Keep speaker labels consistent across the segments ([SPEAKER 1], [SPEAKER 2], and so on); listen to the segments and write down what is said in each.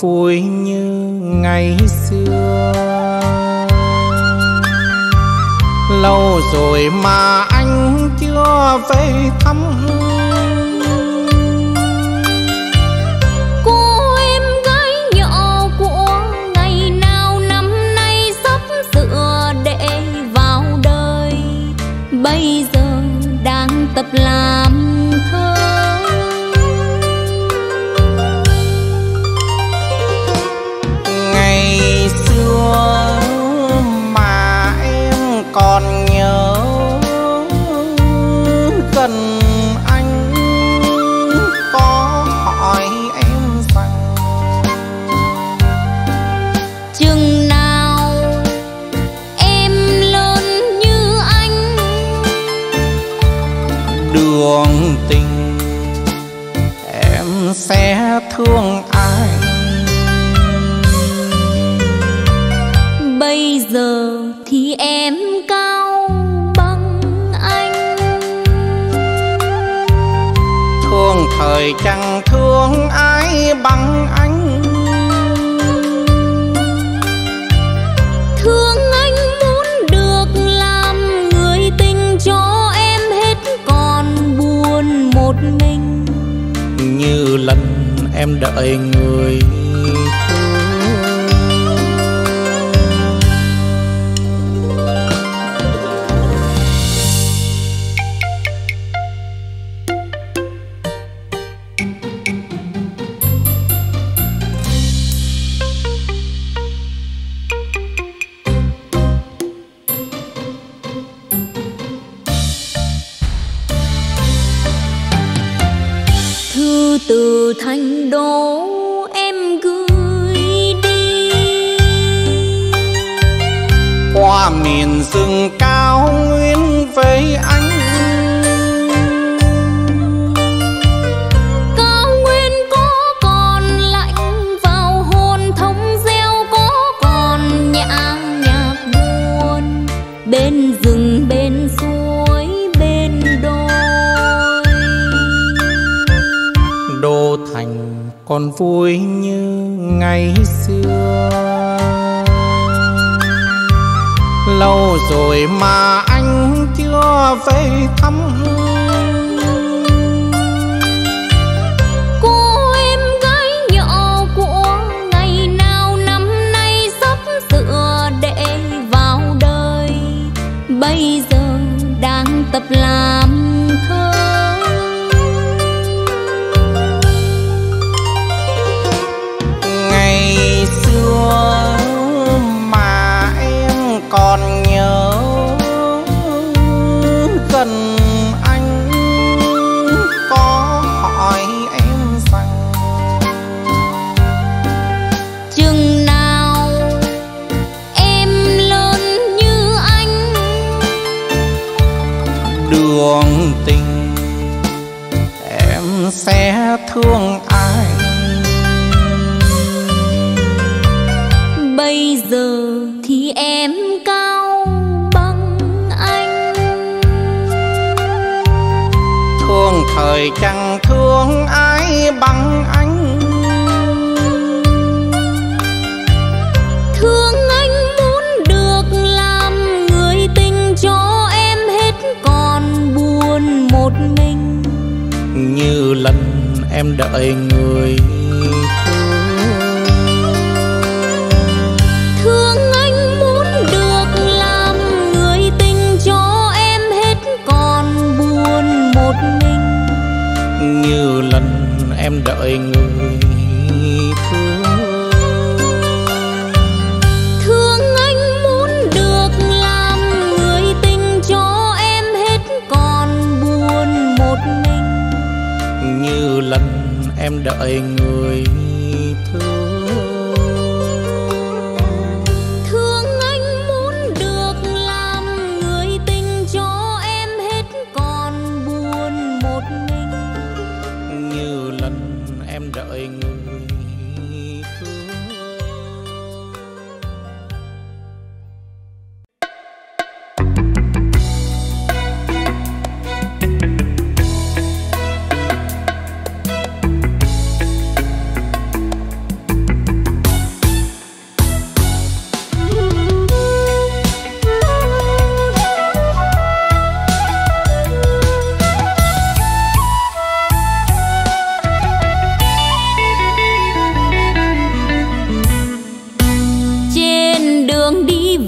[SPEAKER 1] vui như ngày xưa. Lâu rồi mà vui như ngày xưa. Lâu rồi mà anh chưa về thăm hương đợi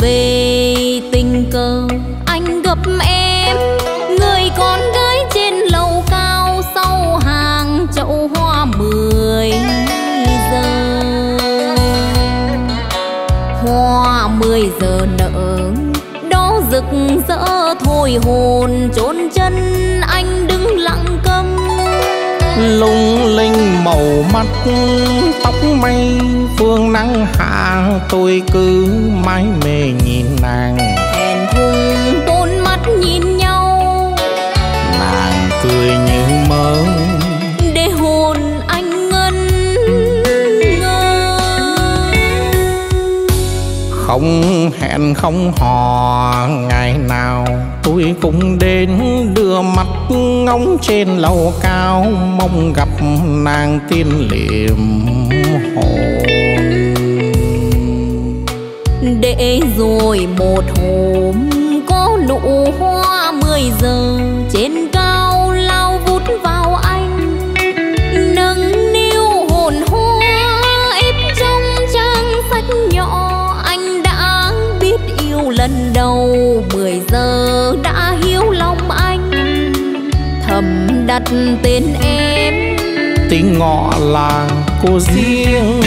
[SPEAKER 2] về tình cờ. Anh gặp em,
[SPEAKER 1] người
[SPEAKER 2] con gái trên lầu cao sau hàng chậu hoa mười giờ. Hoa mười giờ nở, đó rực rỡ thôi hồn trốn chân. Anh đứng lặng câm
[SPEAKER 1] lung linh màu mắt, tóc mây, phương nắng hạ tôi cứ mãi mê nhìn nàng.
[SPEAKER 2] Hẹn thùng bốn mắt nhìn nhau.
[SPEAKER 1] Nàng cười như mơ
[SPEAKER 2] để hồn anh ngân ngơ.
[SPEAKER 1] Không hẹn không hò ngày nào tôi cũng đến đưa mắt ngóng trên lầu cao mong gặp nàng tiên liệm hồn
[SPEAKER 2] để rồi, một hôm có nụ hoa mười giờ, trên cao lao vút vào anh. Nâng niu hồn hoa, ép trong trang sách nhỏ, anh đã biết yêu lần đầu. Mười giờ đã hiếu lòng anh, thầm đặt tên em.
[SPEAKER 1] Tiếng ngọ là cô riêng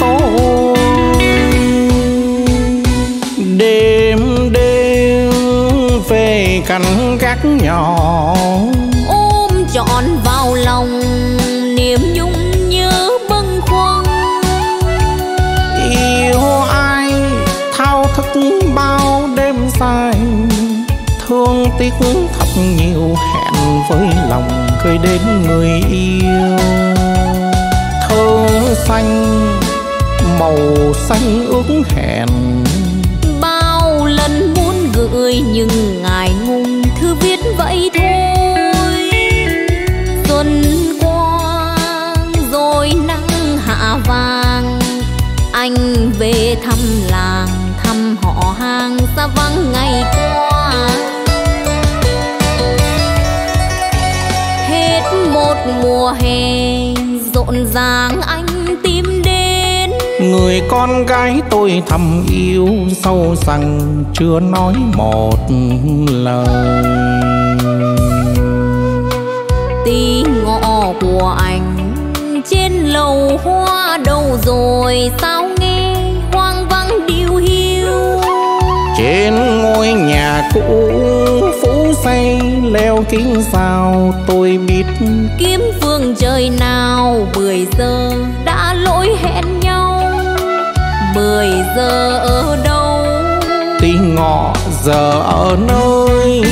[SPEAKER 1] tôi đêm đêm về cánh gác nhỏ.
[SPEAKER 2] Ôm trọn vào lòng niềm nhung nhớ bâng khuâng.
[SPEAKER 1] Yêu ai thao thức bao đêm dài. Thương tiếc thật nhiều hẹn với lòng cười đến người yêu. Thơ xanh màu xanh ước hẹn gái tôi thầm yêu sâu rằng chưa nói một lời.
[SPEAKER 2] Tí ngọ của anh trên lầu hoa đâu rồi sao nghe hoang vắng điều hiu?
[SPEAKER 1] Trên ngôi nhà cũ phú xây leo kính sao tôi biết.
[SPEAKER 2] Kiếm phương trời nào mười giờ đã lỗi hẹn người giờ ở đâu?
[SPEAKER 1] Tiếng ngọ giờ ở nơi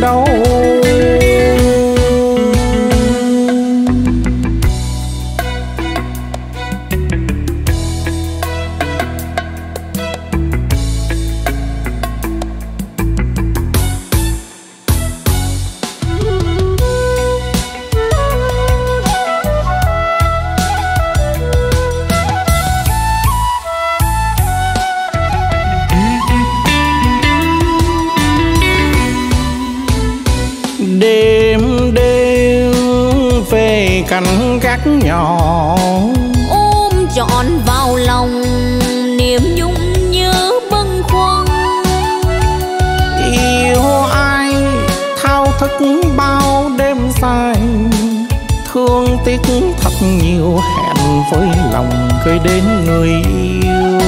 [SPEAKER 1] đâu? Tiếc thật nhiều hẹn với lòng gửi đến người yêu.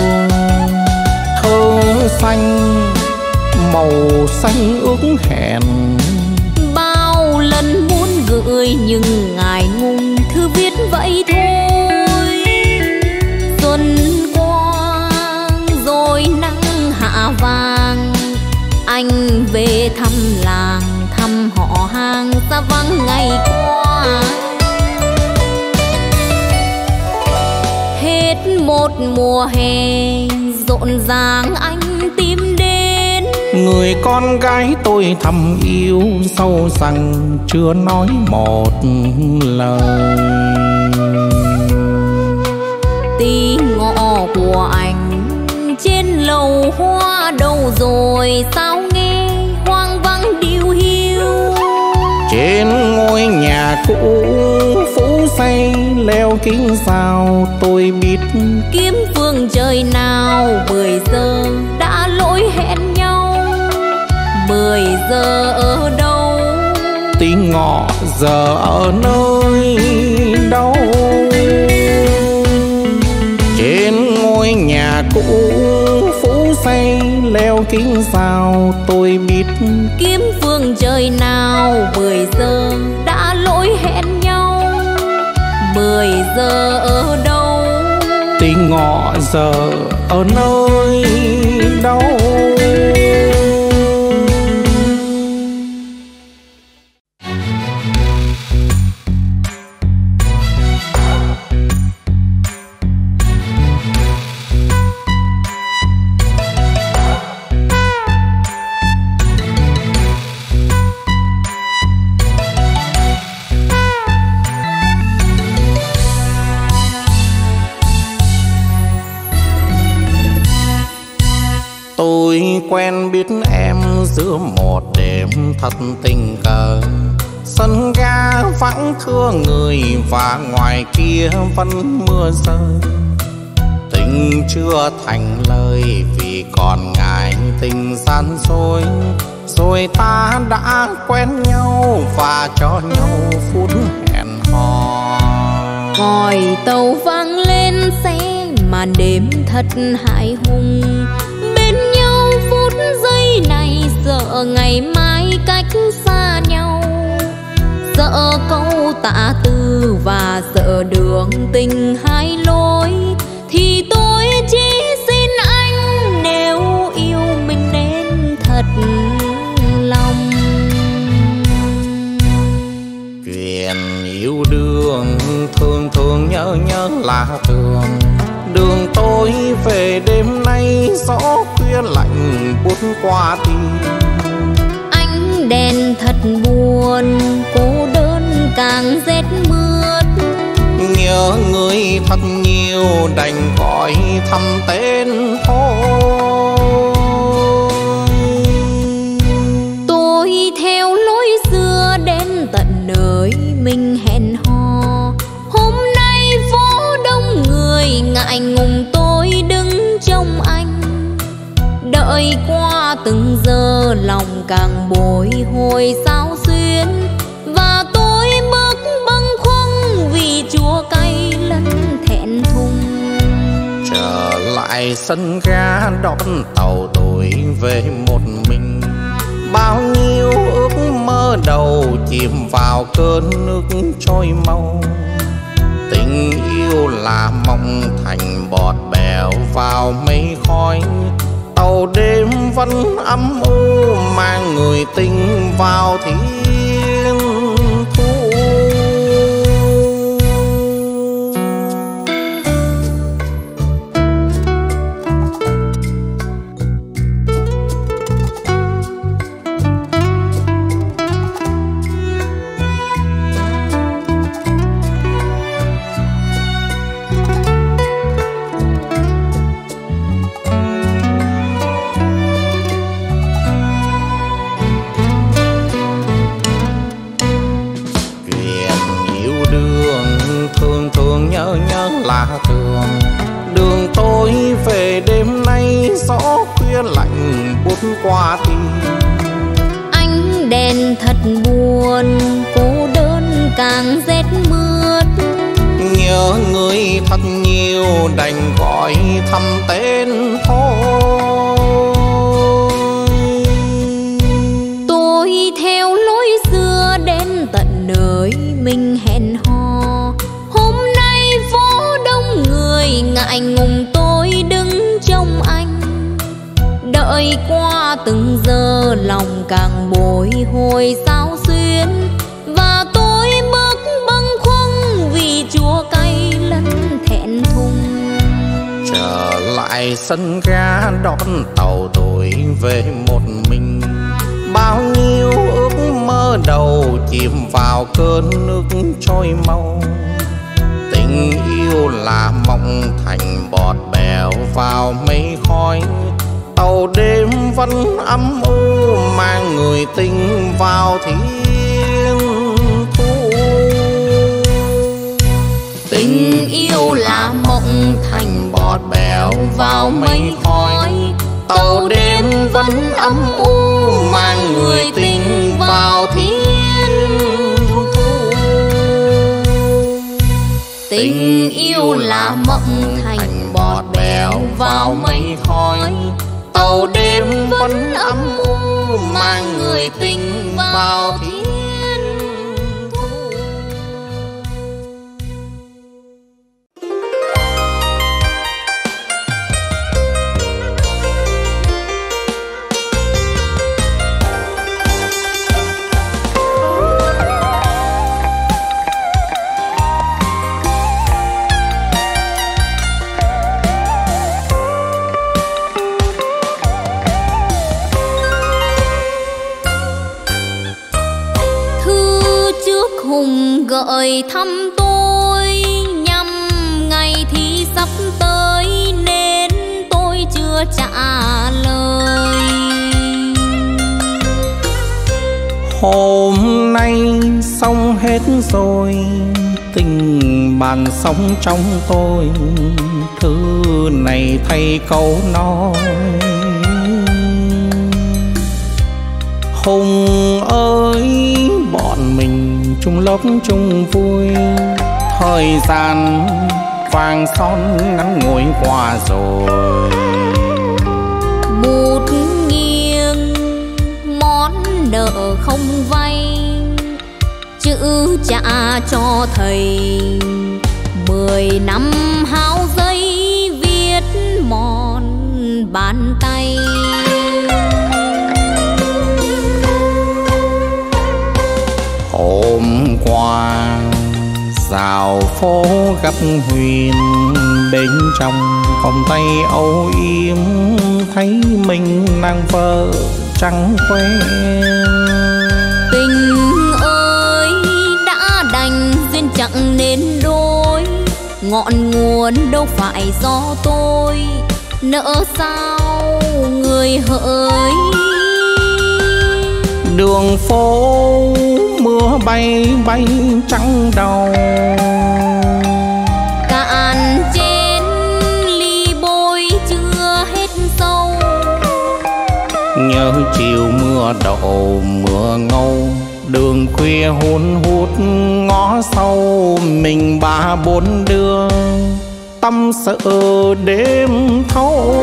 [SPEAKER 1] Thơ xanh, màu xanh ước hẹn.
[SPEAKER 2] Bao lần muốn gửi nhưng ngài ngùng, thư viết vậy thôi. Xuân quang rồi nắng hạ vàng, anh về thăm làng thăm họ hàng, xa vắng ngày qua. Mùa hè rộn ràng anh tìm đến.
[SPEAKER 1] Người con gái tôi thầm yêu sâu rằng chưa nói một lời.
[SPEAKER 2] Tí ngọ của anh trên lầu hoa đâu rồi sao nghe hoang vắng điều hiu?
[SPEAKER 1] Trên ngôi nhà cũ xây leo kính sao tôi biết
[SPEAKER 2] kiếm phương trời nào mười giờ đã lỗi hẹn nhau. Mười giờ ở
[SPEAKER 1] tình ngọ giờ ở nơi đâu? Trên ngôi nhà cũ phú xây leo kính sao tôi biết
[SPEAKER 2] kiếm phương trời nào mười giờ giờ ở đâu?
[SPEAKER 1] Tình ngọ giờ ở nơi đâu? Sân ga vắng thưa người và ngoài kia vẫn mưa rơi. Tình chưa thành lời vì còn ngại tình gian dối. Rồi ta đã quen nhau và cho nhau phút hẹn hò.
[SPEAKER 2] Còi tàu vang lên xe màn đêm thật hại hùng. Bên nhau phút giây này sợ ngày mai cách xa sợ câu tạ từ và sợ đường tình hai lối, thì tôi chỉ xin anh nếu yêu mình nên thật lòng.
[SPEAKER 1] Chuyện yêu đương thường thường nhớ nhớ là thường. Đường tôi về đêm nay gió khuya lạnh buốt qua tim
[SPEAKER 2] ánh đèn thật buồn cô đơn càng rét mướt.
[SPEAKER 1] Nhớ người thật nhiều đành gọi thăm tên thôi.
[SPEAKER 2] Tôi theo lối xưa đến tận nơi lòng càng bồi hồi sao xuyên và tôi bước bâng khuâng vì chua cay lẫn thẹn thùng.
[SPEAKER 1] Trở lại sân ga đón tàu tôi về một mình. Bao nhiêu ước mơ đầu chìm vào cơn nước trôi mau. Tình yêu là mộng thành bọt bèo vào mây khói tàu đêm vẫn âm u mang người tình vào thiên người thật nhiều, đành gọi thăm tên thôi.
[SPEAKER 2] Tôi theo lối xưa đến tận nơi mình hẹn hò. Hôm nay phố đông người ngại ngùng tôi đứng trong anh. Đợi qua từng giờ lòng càng bồi hồi sao
[SPEAKER 1] ngoài sân ga đón tàu tôi về một mình. Bao nhiêu ước mơ đầu chìm vào cơn nước trôi mau. Tình yêu là mộng thành bọt bèo vào mây khói. Tàu đêm vẫn âm u mang người tình vào thiên thu.
[SPEAKER 2] Tình yêu là mộng thành bọt bèo vào mây khói.
[SPEAKER 1] Tàu đêm vẫn âm u mang người tình vào thiên thu.
[SPEAKER 2] Tình yêu là mộng thành bọt bèo vào mây khói. Tàu đêm vẫn âm u mang người tình vào thiên gợi thăm tôi, nhằm ngày thì sắp tới nên tôi chưa trả lời.
[SPEAKER 1] Hôm nay xong hết rồi, tình bàn sống trong tôi. Thứ này thay câu nói. Hùng ơi, bọn mình chung lớp chung vui. Thời gian vàng son ngắn ngồi qua rồi.
[SPEAKER 2] Một nghiêng, món nợ không vay. Chữ trả cho thầy, mười năm hao giấy viết mòn bàn tay.
[SPEAKER 1] Qua. Rào phố gặp huyền bên trong vòng tay âu yếm thấy mình nàng vợ trắng khoe
[SPEAKER 2] tình ơi đã đành duyên chẳng nên đôi ngọn nguồn đâu phải do tôi nỡ sao người hỡi.
[SPEAKER 1] Đường phố mưa bay bay trắng đầu.
[SPEAKER 2] Cạn trên ly bôi chưa hết sâu.
[SPEAKER 1] Nhớ chiều mưa đậu mưa ngâu đường khuya hôn hút ngõ sâu. Mình ba bốn đứa tâm sợ đêm thâu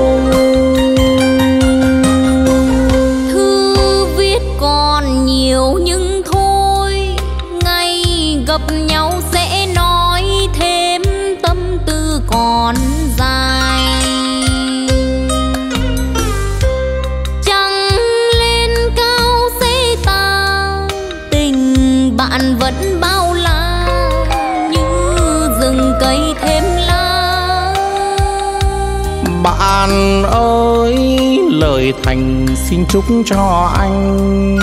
[SPEAKER 1] xin chúc cho anh.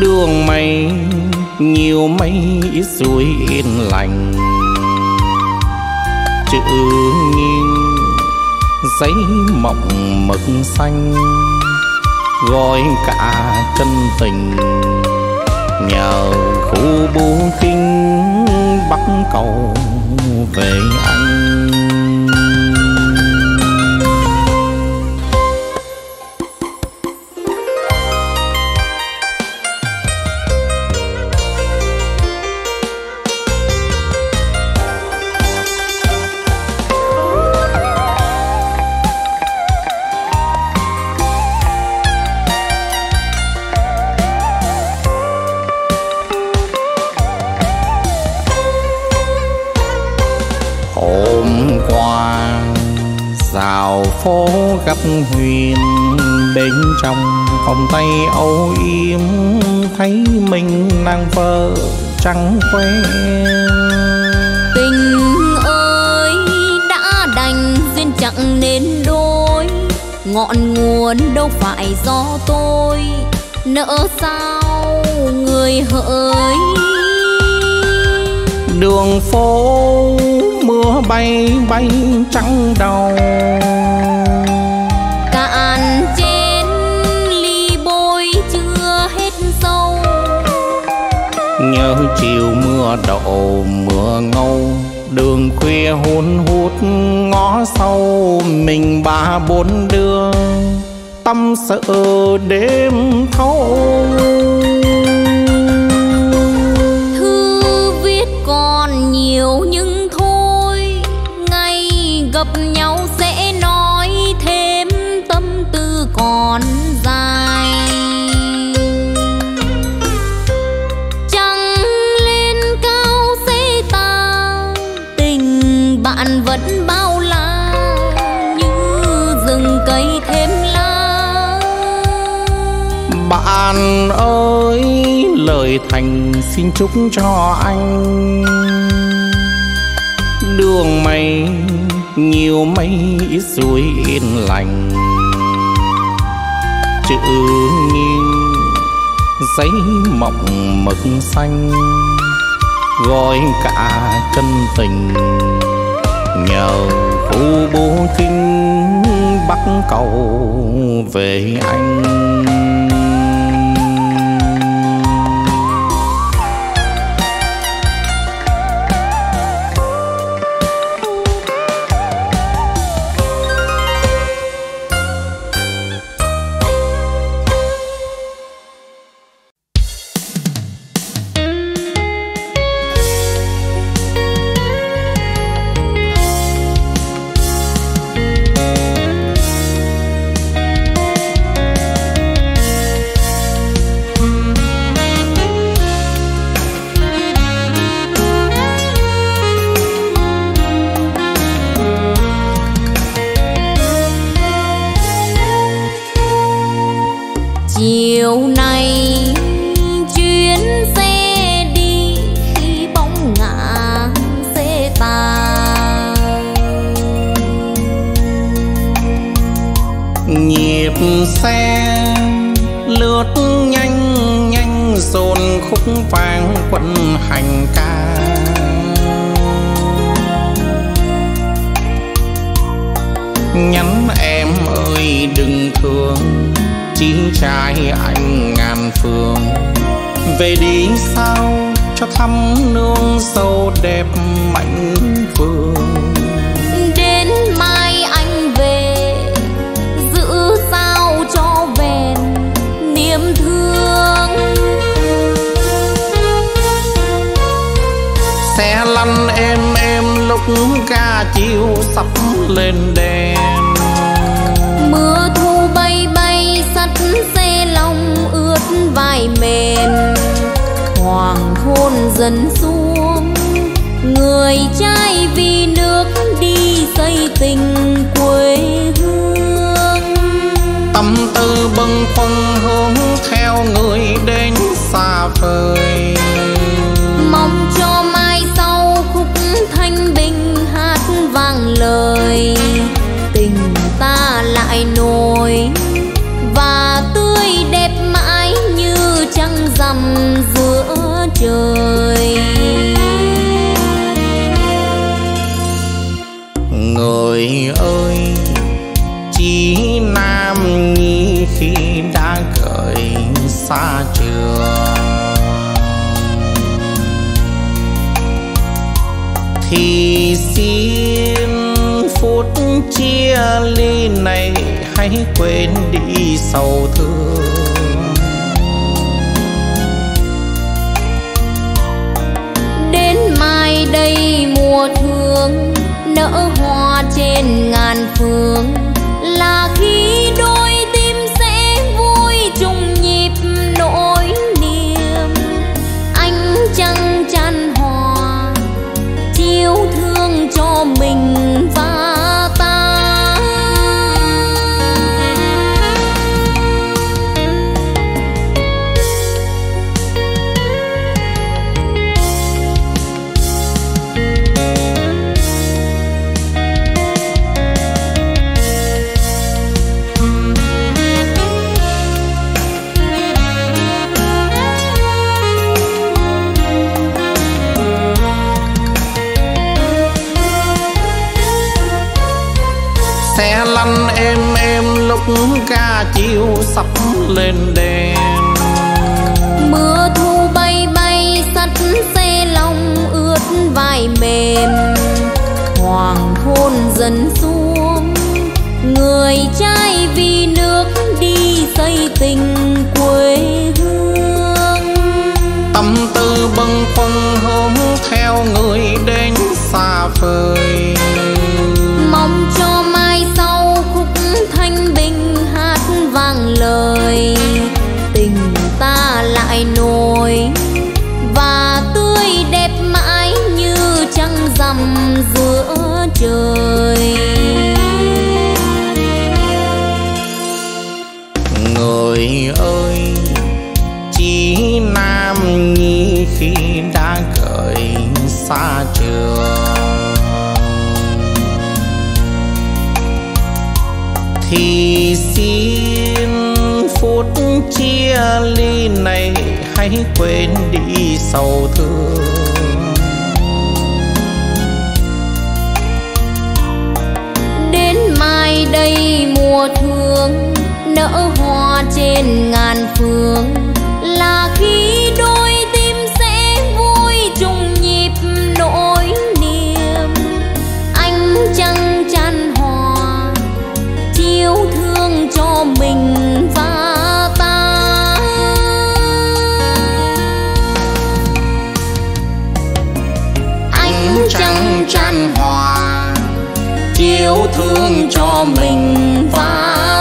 [SPEAKER 1] Đường mây, nhiều mây, ít suối yên lành. Chữ nghiêng giấy mộng mực xanh. Gói cả chân tình, nhờ khu bưu kinh bắc cầu về gặp huyền bên trong. Vòng tay âu yếm thấy mình nàng vợ trắng khoe
[SPEAKER 2] tình ơi đã đành duyên chẳng nên đôi. Ngọn nguồn đâu phải do tôi nỡ sao người hỡi.
[SPEAKER 1] Đường phố mưa bay bay trắng đầu nhớ chiều mưa đậu mưa ngâu. Đường khuya hun hút ngó sâu, mình ba bốn đứa. Tâm sợ đêm thâu.
[SPEAKER 2] Thư viết còn nhiều
[SPEAKER 1] nhưng thôi, ngày gặp nhau sẽ nói thêm tâm tư còn dài. Thành xin chúc cho anh. Đường mây, nhiều mây ít suối yên lành. Chữ nghiêng giấy mộng mực xanh. Gói cả chân tình, nhờ khu bố kinh bắc cầu về anh.
[SPEAKER 2] trăng
[SPEAKER 1] tràn hòa chiếu thương cho mình và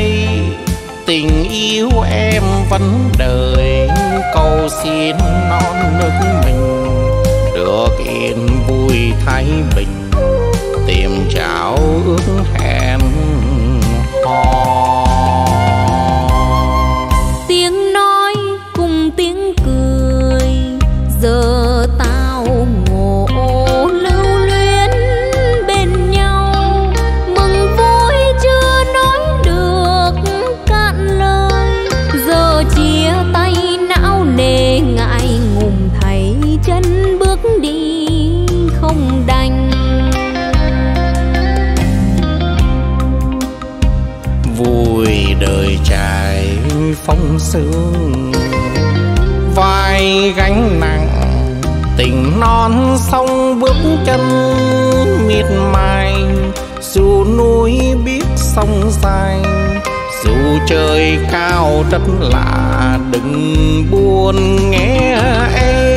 [SPEAKER 1] đây.
[SPEAKER 2] Tình
[SPEAKER 1] yêu em vẫn đời cầu xin non nước mình. Được yên vui thái bình, tìm trao ước hẹn hò. sương vai gánh nặng, tình non sông bước chân miệt mài. Dù núi biết sông dài, dù trời cao đất lạ, đừng buồn nghe em.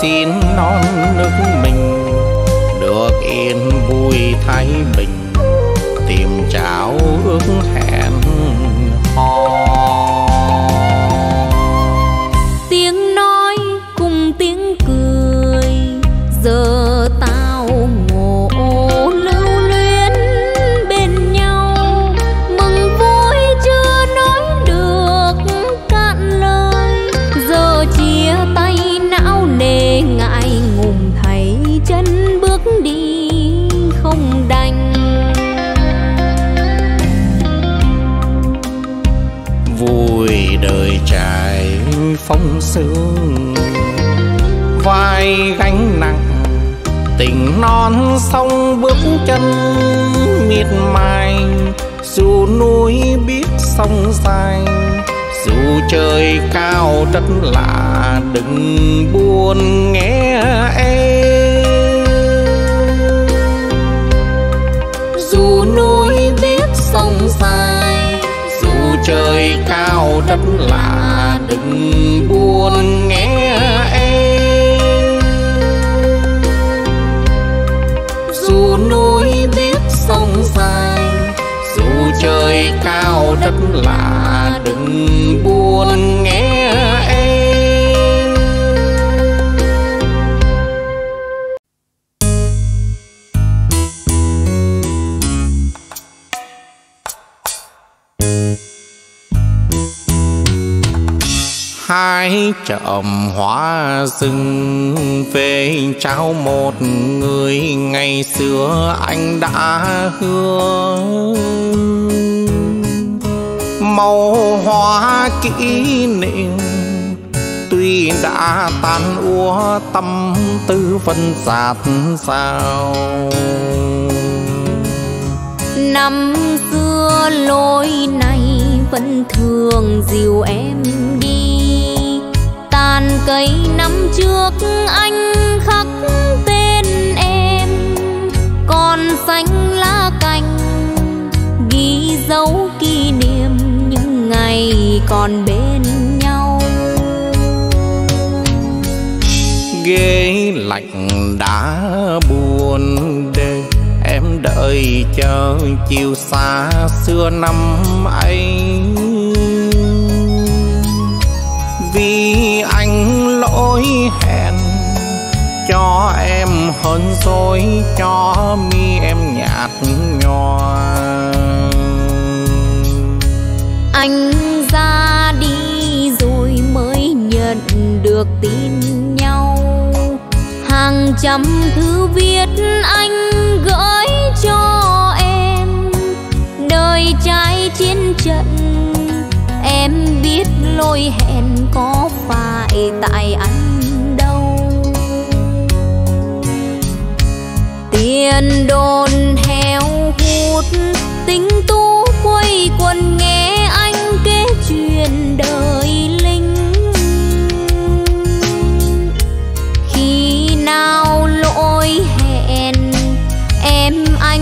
[SPEAKER 1] Xin non nước mình được yên vui thái bình sông bước chân miệt mài, dù núi biết sông dài, dù trời cao đất lạ, đừng buồn nghe em.
[SPEAKER 2] Dù núi biết sông dài,
[SPEAKER 1] dù trời cao đất lạ, đừng buồn nghe trời cao đất lạ đừng buồn nghe em. Hai chậm hoa rừng về trao một người ngày xưa anh đã hứa màu hoa kỷ niệm, tuy đã tan úa, tâm tư phân giạt sao
[SPEAKER 2] năm xưa lối này vẫn thường dìu em đi. Tàn cây năm trước anh khắc tên em, còn xanh lá cành ghi dấu kỷ niệm ngày còn bên nhau.
[SPEAKER 1] Ghế lạnh đã buồn đêm em đợi chờ chiều xa xưa năm ấy. Vì anh lỗi hẹn, cho em hơn rồi cho mi em nhạt nhòa
[SPEAKER 2] anh ra đi rồi mới nhận được tin nhau. Hàng trăm thư viết anh gửi cho em. Đời trai chiến trận, em biết lỗi hẹn có phải tại anh đâu. Tiền đồn heo hút, tính tú quay quần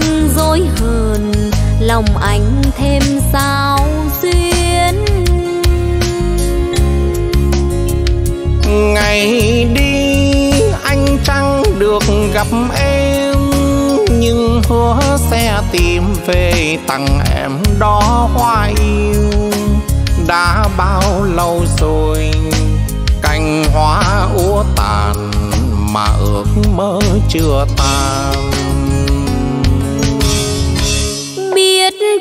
[SPEAKER 2] anh dối hờn, lòng anh thêm sao duyên
[SPEAKER 1] ngày đi, anh chẳng được gặp em, nhưng hứa sẽ tìm về tặng em đó hoa yêu đã bao lâu rồi, cành hoa úa tàn mà ước mơ chưa
[SPEAKER 2] tàn.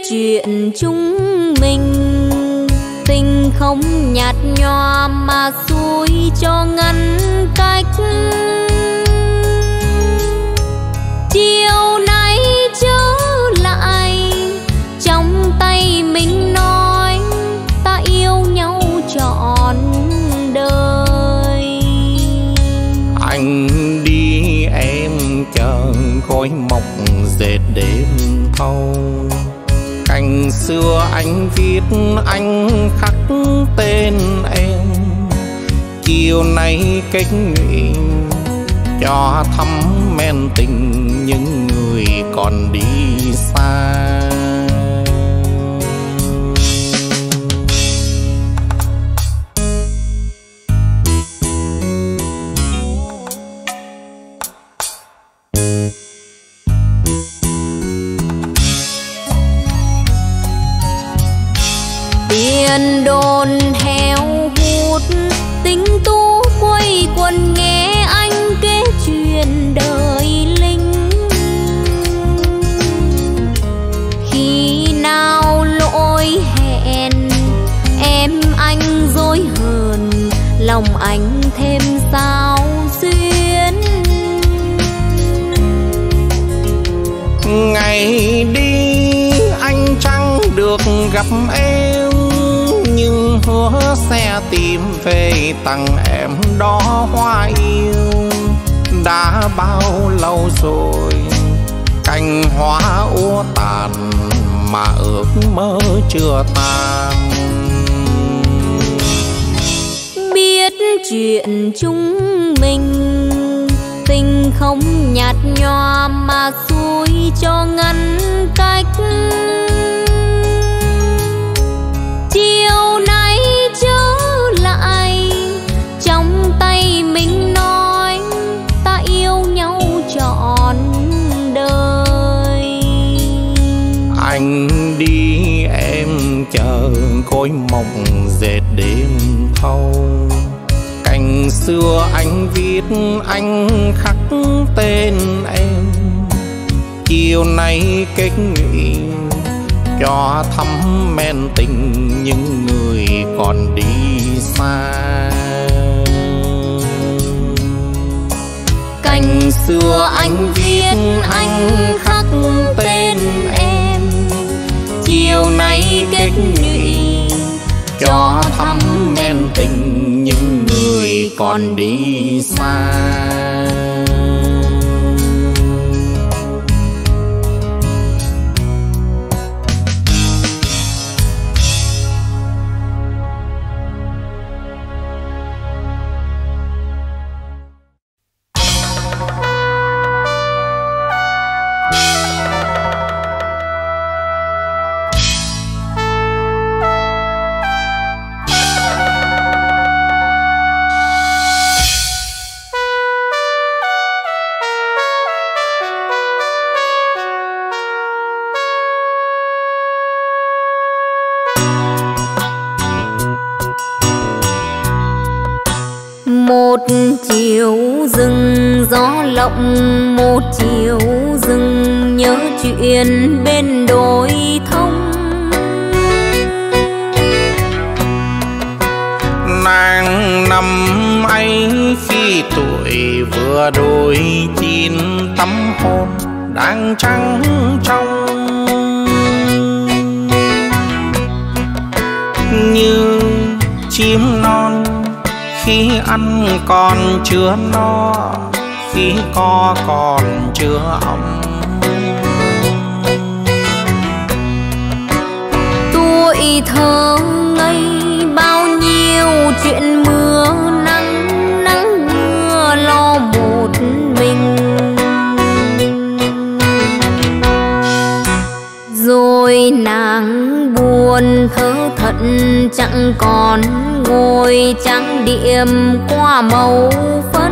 [SPEAKER 2] Chuyện chúng mình. Tình không nhạt nhòa mà xui cho ngăn cách. Chiều nay trở lại, trong tay mình nói, ta yêu nhau trọn đời.
[SPEAKER 1] Anh đi, em chờ khói mọc dệt đêm thâu cành xưa anh viết anh khắc tên em. Chiều nay kết nguyện cho thắm men tình những người còn đi xa.
[SPEAKER 2] Lòng anh thêm sao duyên.
[SPEAKER 1] Ngày đi anh chẳng được gặp em, nhưng hứa sẽ tìm về tặng em đó hoa yêu. Đã bao lâu rồi, cành hoa úa tàn mà ước mơ chưa
[SPEAKER 2] tàn? Chuyện chúng mình. Tình không nhạt nhòa mà xui cho ngăn cách. Chiều nay trở lại, trong tay mình nói, ta yêu nhau trọn đời.
[SPEAKER 1] Anh đi, em chờ gối mộng dệt đêm thâu xưa anh viết anh khắc tên em. Chiều nay kết nghị cho thắm men tình những người còn đi xa.
[SPEAKER 2] Cành xưa anh viết anh khắc tên em.
[SPEAKER 1] Chiều nay kết nghị cho thắm men tình những còn đi xa
[SPEAKER 2] lộng một chiều rừng nhớ chuyện bên đồi thông.
[SPEAKER 1] Nàng năm ấy khi tuổi vừa đôi chín tấm hồn đang trắng trong. Như chim non khi ăn còn chưa no khi co còn chưa ấm.
[SPEAKER 2] Tuổi thơ ngây, bao nhiêu chuyện mưa, nắng nắng mưa lo một mình. Rồi nàng buồn thơ thận, chẳng còn ngồi trang điểm qua màu phân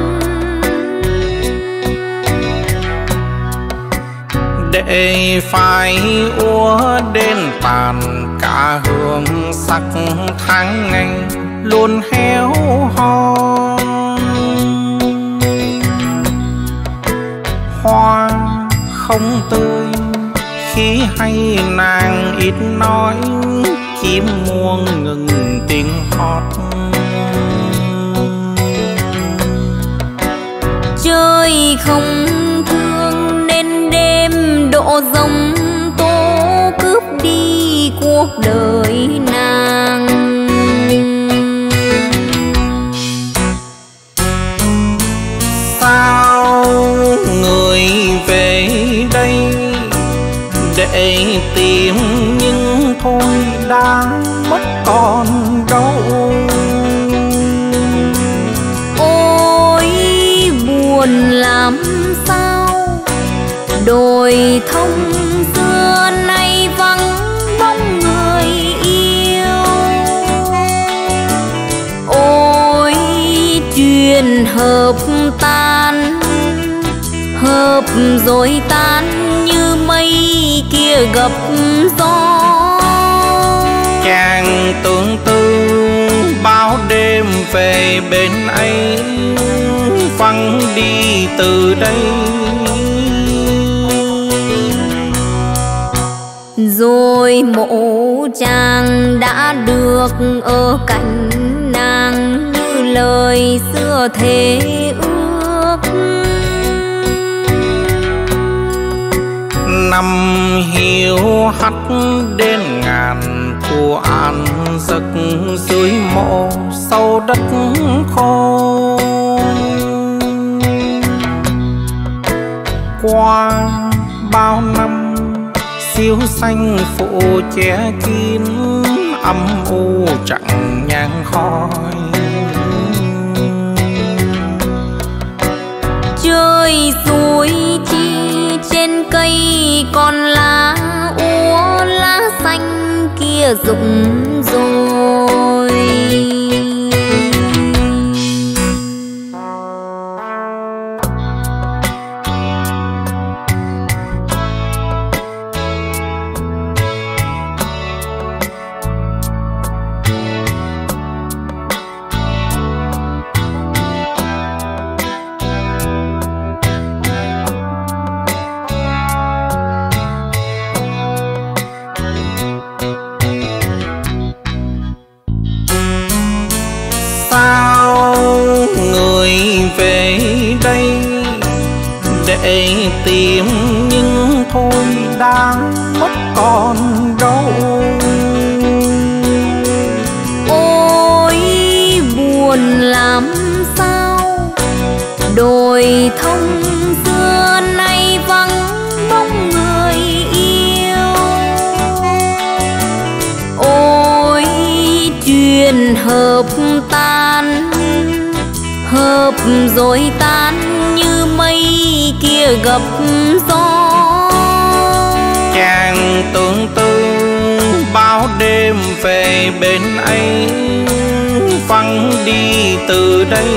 [SPEAKER 1] ê phải úa đến tàn, cả hương sắc tháng ngày luôn héo hon. Hoa không tươi khi hay nàng ít nói, chim muông ngừng tiếng hót.
[SPEAKER 2] Trời không độ rông tố cướp đi cuộc đời nàng.
[SPEAKER 1] Sao người về đây để tìm những còn đâu?
[SPEAKER 2] Ôi buồn làm sao? Đồi rồi tan như mây kia gặp gió.
[SPEAKER 1] Chàng tương tư bao đêm về bên ấy vắng đi từ đây.
[SPEAKER 2] Rồi mộ chàng đã được ở cạnh nàng như lời xưa thề ước
[SPEAKER 1] năm hiu hắt đến ngàn tu an giấc dưới mộ sau đất khô. Qua bao năm, siêu xanh phủ che kín, âm u chẳng nhang khói.
[SPEAKER 2] Chơi suối trên cây còn lá úa lá xanh kia rụng rồi
[SPEAKER 1] còn đâu.
[SPEAKER 2] Ôi, buồn làm sao? Đồi thông xưa nay vắng bóng người yêu. Ôi, chuyện hợp tan, hợp rồi tan như mây kia gặp
[SPEAKER 1] tương tư bao đêm về bên ấy vắng đi từ đây.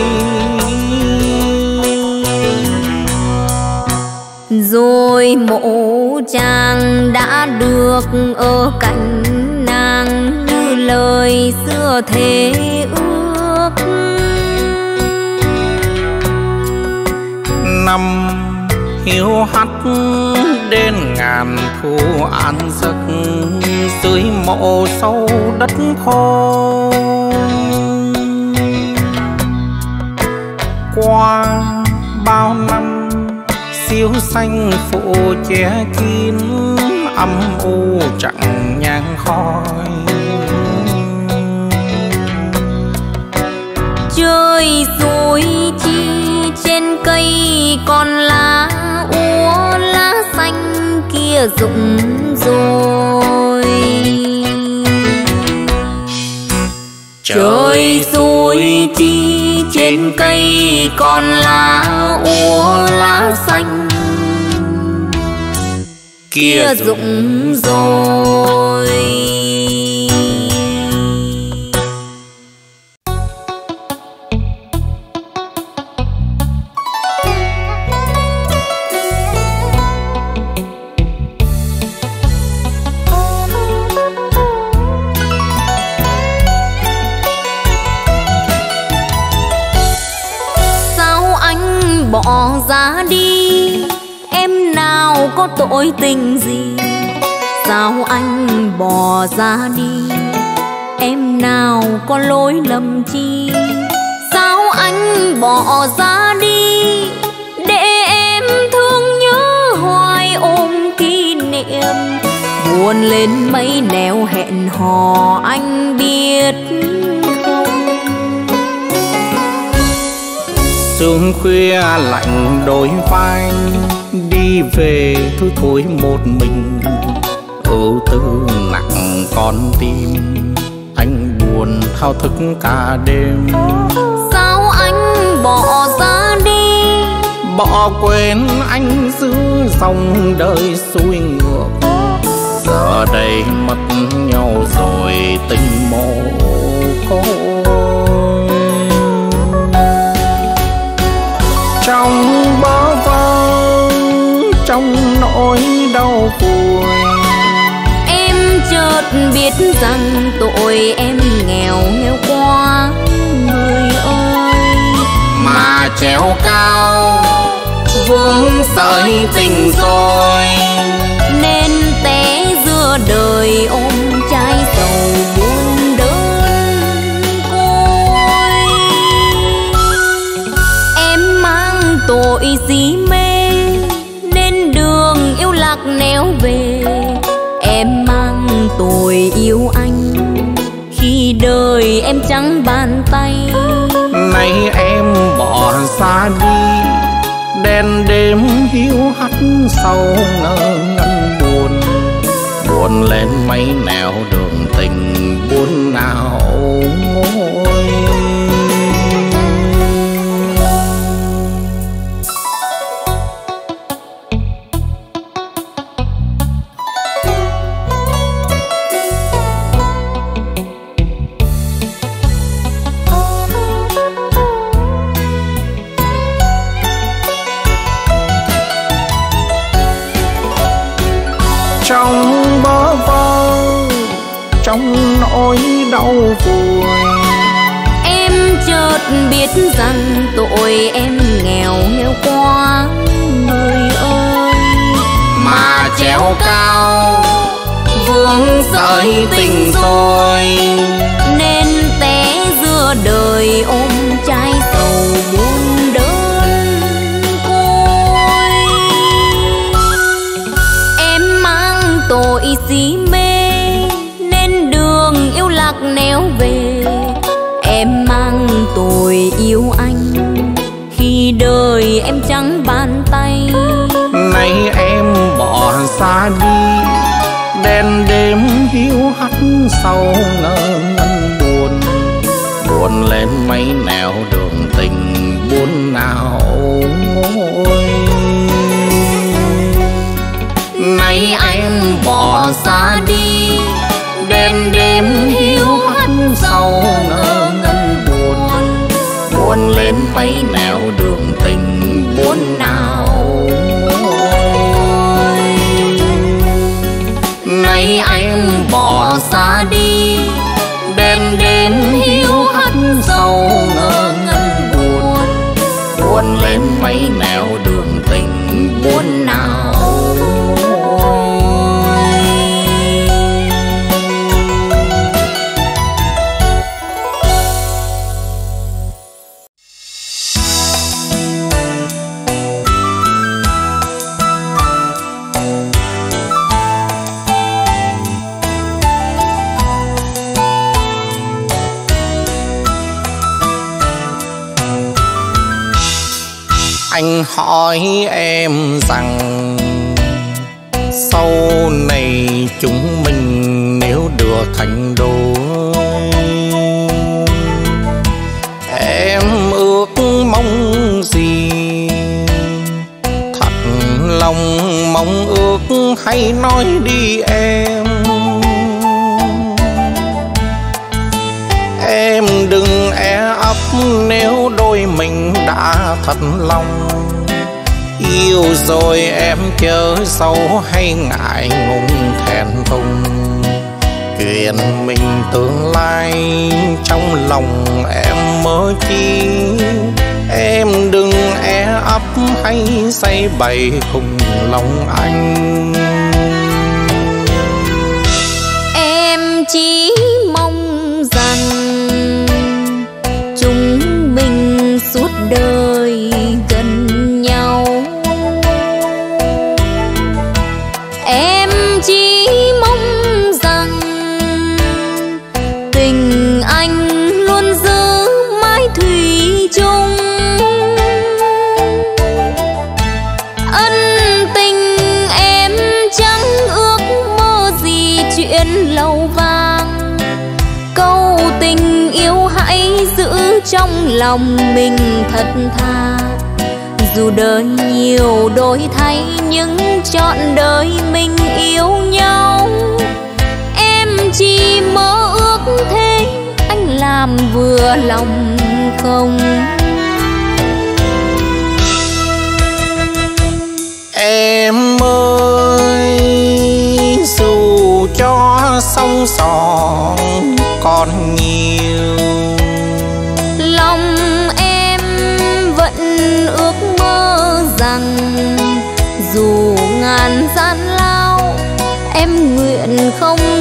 [SPEAKER 2] Rồi mộ chàng đã được ở cạnh nàng như lời xưa thề ước.
[SPEAKER 1] Năm hiu hắt đến thu an giấc dưới mộ sâu đất khô. Qua bao năm, siêu xanh phủ che kín âm u chẳng nhang khói.
[SPEAKER 2] Chơi rồi xanh rồi. Trời suối chi trên cây còn lá úa lá xanh. Kia rụng rồi. Ra đi. Em nào có tội tình gì? Sao anh bỏ ra đi? Em nào có lỗi lầm chi? Sao anh bỏ ra đi? Để em thương nhớ hoài ôm kỷ niệm. Buồn lên mấy nẻo hẹn hò, anh biết
[SPEAKER 1] sương khuya lạnh đôi vai đi về thôi thôi một mình. Ưu tư nặng con tim anh buồn thao thức cả đêm.
[SPEAKER 2] Sao anh bỏ ra đi?
[SPEAKER 1] Bỏ quên anh giữa dòng đời xuôi ngược. Giờ đây mất nhau rồi tình mồ côi trong bơ vơ trong nỗi đau vui
[SPEAKER 2] em chợt biết rằng tội em nghèo nghèo quá người ơi.
[SPEAKER 1] Mà treo cao vương sợi tình rồi.
[SPEAKER 2] Nên té giữa đời ôm tội gì mê, nên đường yêu lạc néo về. Em mang tội yêu anh, khi đời em trắng bàn tay.
[SPEAKER 1] Nay em bỏ xa đi, đèn đêm hiu hắt sau ngơ ngẩn buồn. Buồn lên mấy nẻo đường trong bơ vơ trong nỗi đau vui
[SPEAKER 2] em chợt biết rằng tội em nghèo nghèo quá người ơi.
[SPEAKER 1] Mà treo cao vương sợi tình rồi
[SPEAKER 2] nên té giữa đời ôm trái sầu buồn tội mê, nên đường yêu lạc néo về. Em mang tội yêu anh, khi đời em trắng bàn tay.
[SPEAKER 1] Nay em bỏ xa đi, đèn đêm hiu hắt sau ngơ ngân buồn. Buồn lên mấy nẻo đường bỏ xa đi. Đêm đêm hiu hắt sau ngơ ngẩn buồn buồn lên mấy nẻo đường tình buồn nào. Ngôi nay em bỏ xa đi. Đêm đêm hiu hắt sau ngơ ngẩn buồn buồn lên mấy nẻo hỏi em rằng, sau này chúng mình nếu được thành đôi, em ước mong gì? Thật lòng mong ước hãy nói đi em? Em đừng e ấp nếu đôi mình đã thật lòng yêu rồi em chớ sâu hay ngại ngùng thẹn thùng. Chuyện mình tương lai trong lòng em mơ chi? Em đừng e ấp hay say bày cùng lòng
[SPEAKER 2] anh. Lòng mình thật tha, dù đời nhiều đổi thay nhưng chọn đời mình yêu nhau. Em chỉ mơ ước thế anh làm vừa lòng không?
[SPEAKER 1] Em ơi dù cho sông sòn còn nhiều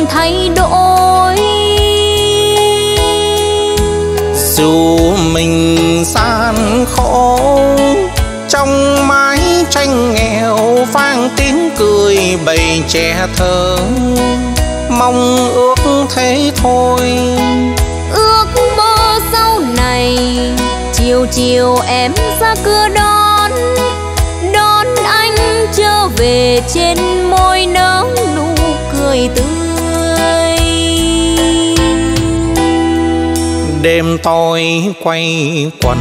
[SPEAKER 2] thay đổi.
[SPEAKER 1] Dù mình gian khổ trong mái tranh nghèo vang tiếng cười bầy trẻ thơ. Mong ước thế thôi.
[SPEAKER 2] Ước mơ sau này chiều chiều em ra cửa đón. Đón anh trở về trên môi nở nụ cười tươi
[SPEAKER 1] đêm tối quay quần.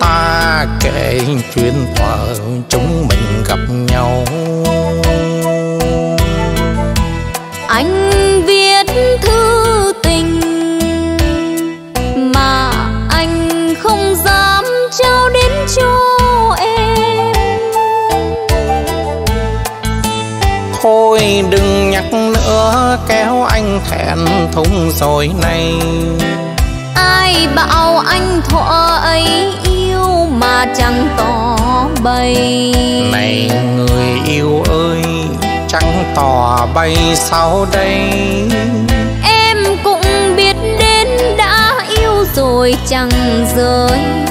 [SPEAKER 1] Ta kể chuyện thuở chúng mình gặp nhau.
[SPEAKER 2] Anh viết thư tình mà anh không dám trao đến cho em.
[SPEAKER 1] Thôi đừng nhắc nữa kéo thẹn thùng rồi này
[SPEAKER 2] ai bảo anh thuở ấy yêu mà chẳng tỏ bày?
[SPEAKER 1] Này người yêu ơi trăng tỏ bay sau đây?
[SPEAKER 2] Em cũng biết đến đã yêu rồi chẳng rời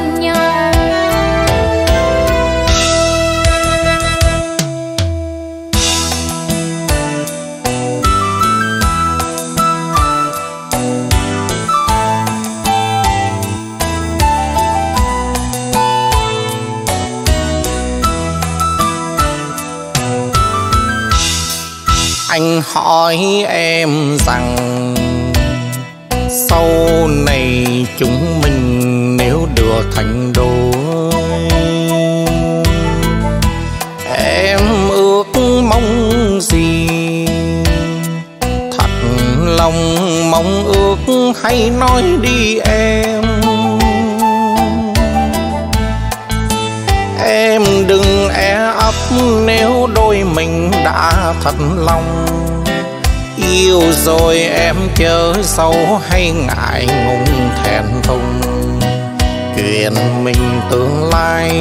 [SPEAKER 1] anh hỏi em rằng, sau này chúng mình nếu được thành đôi, em ước mong gì? Thật lòng mong ước hay nói đi em? Em đừng e ấp nếu đôi mình đã thật lòng. Yêu rồi em chớ sâu hay ngại ngùng thẹn thùng. Chuyện mình tương lai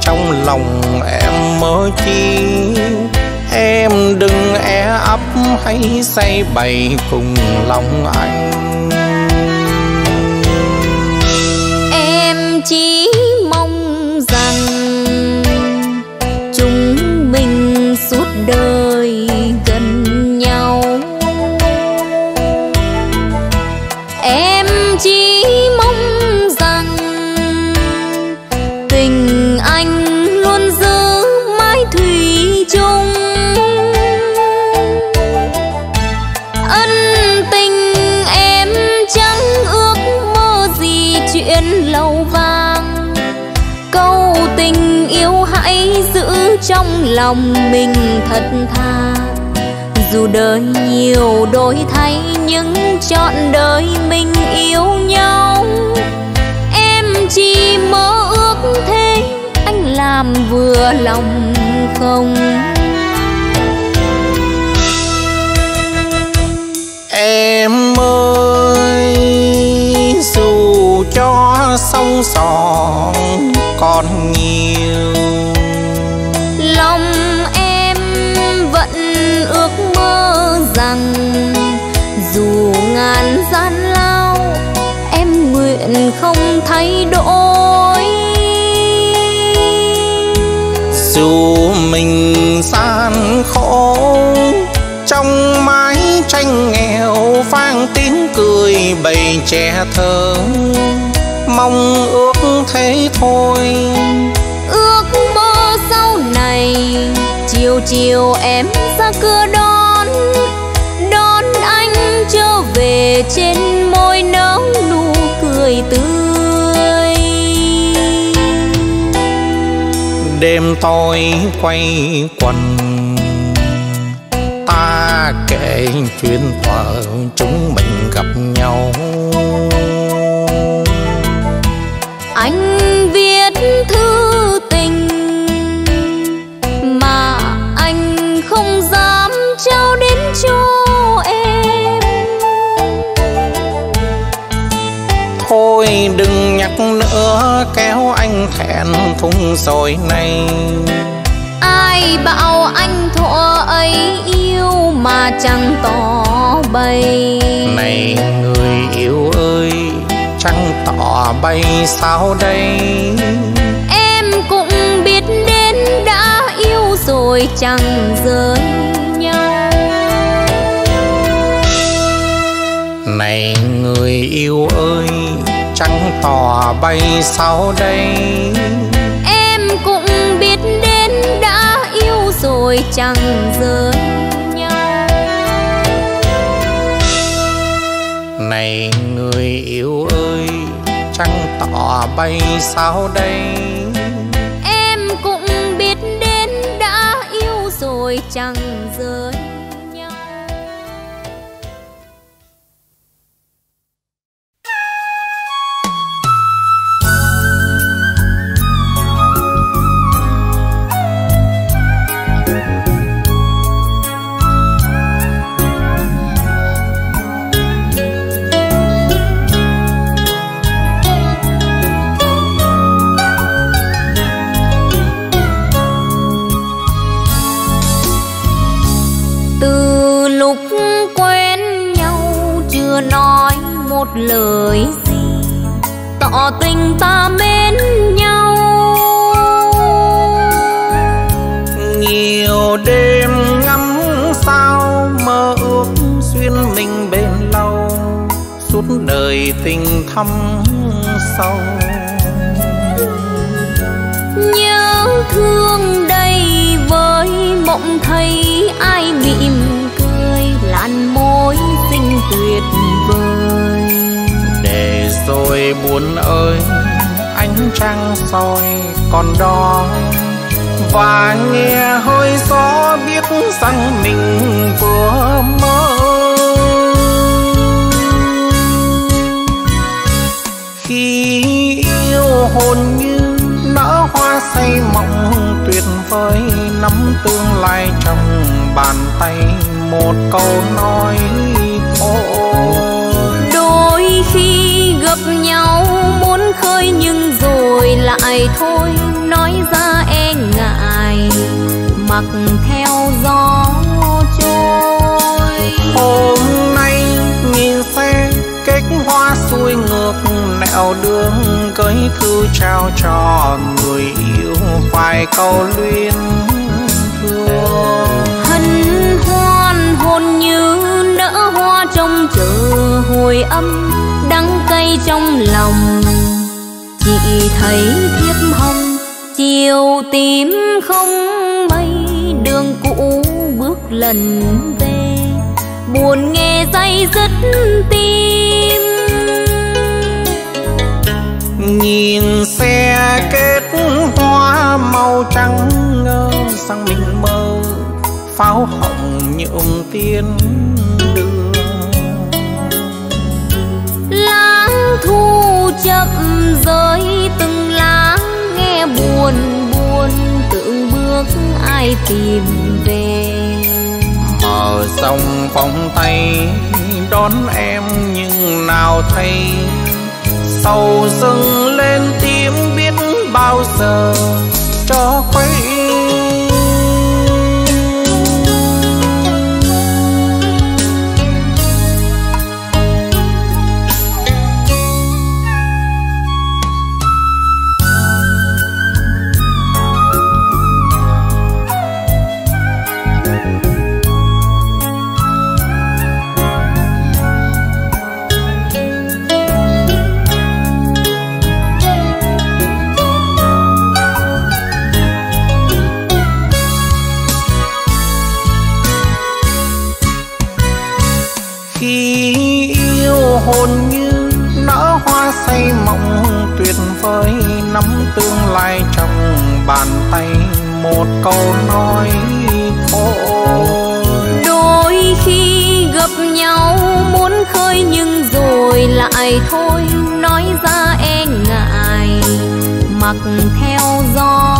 [SPEAKER 1] trong lòng em mơ chi. Em đừng e ấp hay say bày cùng lòng anh.
[SPEAKER 2] Mình trong lòng mình thật thà dù đời nhiều đổi thay, nhưng chọn đời mình yêu nhau. Em chỉ mơ ước thế, anh làm vừa lòng không?
[SPEAKER 1] Em ơi, dù cho sông sòn còn nhiều
[SPEAKER 2] rằng dù ngàn gian lao em nguyện không thay đổi.
[SPEAKER 1] Dù mình gian khổ trong mái tranh nghèo vang tiếng cười bầy trẻ thơ. Mong ước thế thôi.
[SPEAKER 2] Ước mơ sau này chiều chiều em ra cửa
[SPEAKER 1] Tôi quay quần. Ta kể chuyện thuở chúng mình gặp nhau. Thẹn thùng rồi này
[SPEAKER 2] ai bảo anh thuở ấy yêu mà chẳng tỏ bày?
[SPEAKER 1] Này người yêu ơi chẳng tỏ bay sao đây?
[SPEAKER 2] Em cũng biết đến đã yêu rồi chẳng rời nhau.
[SPEAKER 1] Này người yêu ơi chẳng tỏ bay sao đây.
[SPEAKER 2] Em cũng biết đến đã yêu rồi chẳng rời nhau
[SPEAKER 1] này người yêu ơi chẳng tỏ bay sao đây
[SPEAKER 2] ta mến nhau.
[SPEAKER 1] Nhiều đêm ngắm sao mơ ước duyên mình bền lâu suốt đời tình thăm sâu.
[SPEAKER 2] Nhớ thương đây với mộng thấy ai mỉm cười làn môi xinh tuyệt vời
[SPEAKER 1] rồi buồn ơi. Ánh trăng soi còn đó và nghe hơi gió biết rằng mình vừa mơ. Khi yêu hồn như nở hoa say mộng, tuyệt vời nắm tương lai trong bàn tay một câu nói thôi.
[SPEAKER 2] Thôi nói ra e ngại mặc theo gió trôi.
[SPEAKER 1] Hôm nay nhìn xe kết hoa xuôi ngược nẻo đường cưới thư trao cho người yêu vài câu luyến thương.
[SPEAKER 2] Hân hoan hôn như nở hoa trong chờ hồi âm đắng cay trong lòng thấy thiếp hồng chiều tím không mây đường cũ bước lần về. Buồn nghe say dứt tim.
[SPEAKER 1] Nhìn xe kết hoa màu trắng ngơ sang mình mơ pháo hồng nhuộm tiên đường
[SPEAKER 2] lãng thu chậm rơi buồn buồn tưởng bước ai tìm về.
[SPEAKER 1] Mở sông vòng tay, đón em nhưng nào thấy. Sầu dâng lên tim biết bao giờ, cho quay tay một câu nói thôi.
[SPEAKER 2] Đôi khi gặp nhau muốn khơi nhưng rồi lại thôi. Nói ra e ngại mặc theo gió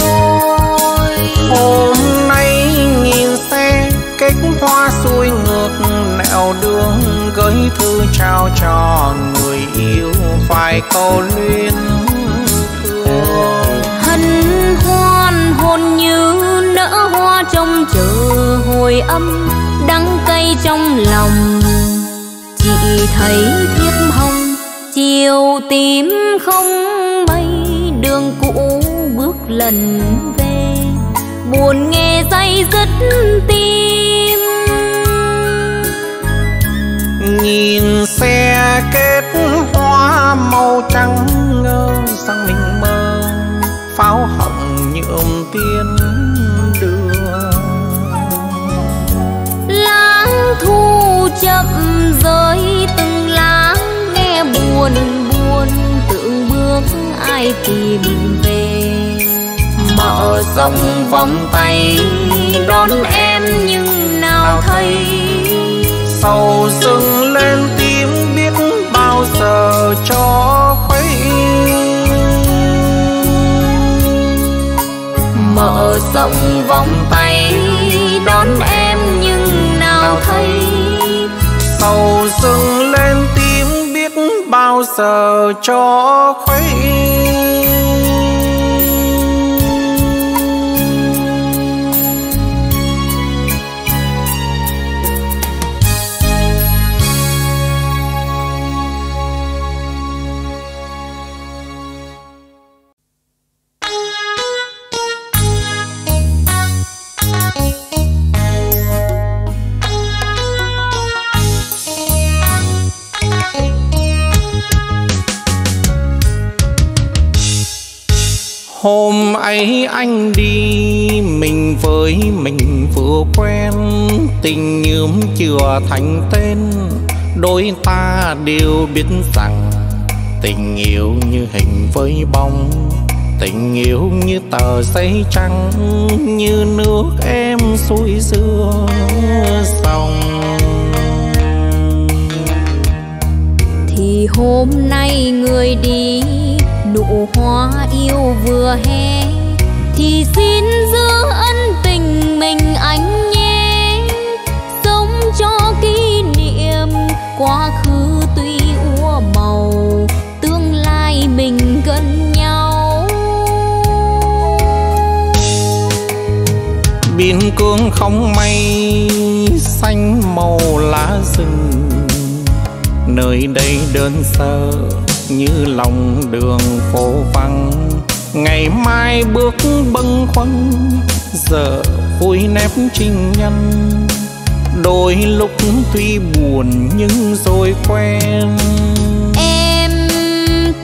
[SPEAKER 2] trôi.
[SPEAKER 1] Hôm nay nhìn xe cách hoa xuôi ngược nẻo đường gửi thư trao cho người yêu. Vài câu luyến thương
[SPEAKER 2] như nở hoa trong chờ hồi âm, đắng cay trong lòng. Chị thấy thiếp hồng chiều tím không mây, đường cũ bước lần về. Buồn nghe say dứt tim.
[SPEAKER 1] Nhìn xe kết hoa màu trắng ngơ sang mình
[SPEAKER 2] chậm rơi từng lá nghe buồn buồn tượng bước ai tìm về.
[SPEAKER 1] Mở rộng vòng tay đón em nhưng nào thấy. Sầu dâng lên tim biết bao giờ cho khuấy.
[SPEAKER 2] Mở rộng vòng tay đón em nhưng nào thấy
[SPEAKER 1] tàu dừng lên tim biết bao giờ cho khuấy. Hôm anh đi, mình với mình vừa quen. Tình nhuốm chưa thành tên, Đôi ta đều biết rằng Tình yêu như hình với bóng. Tình yêu như tờ giấy trắng, Như nước em xuôi dưa sông.
[SPEAKER 2] Thì hôm nay người đi, nụ hoa yêu vừa hé thì xin giữ ân tình mình anh nhé. Sống cho kỷ niệm, quá khứ tuy úa màu, tương lai mình gần nhau.
[SPEAKER 1] Biên cương không mây xanh màu lá rừng. Nơi đây đơn sơ như lòng đường phố vắng ngày mai bước bâng khuâng, giờ vui nép trinh nhân. Đôi lúc tuy buồn nhưng rồi quen.
[SPEAKER 2] Em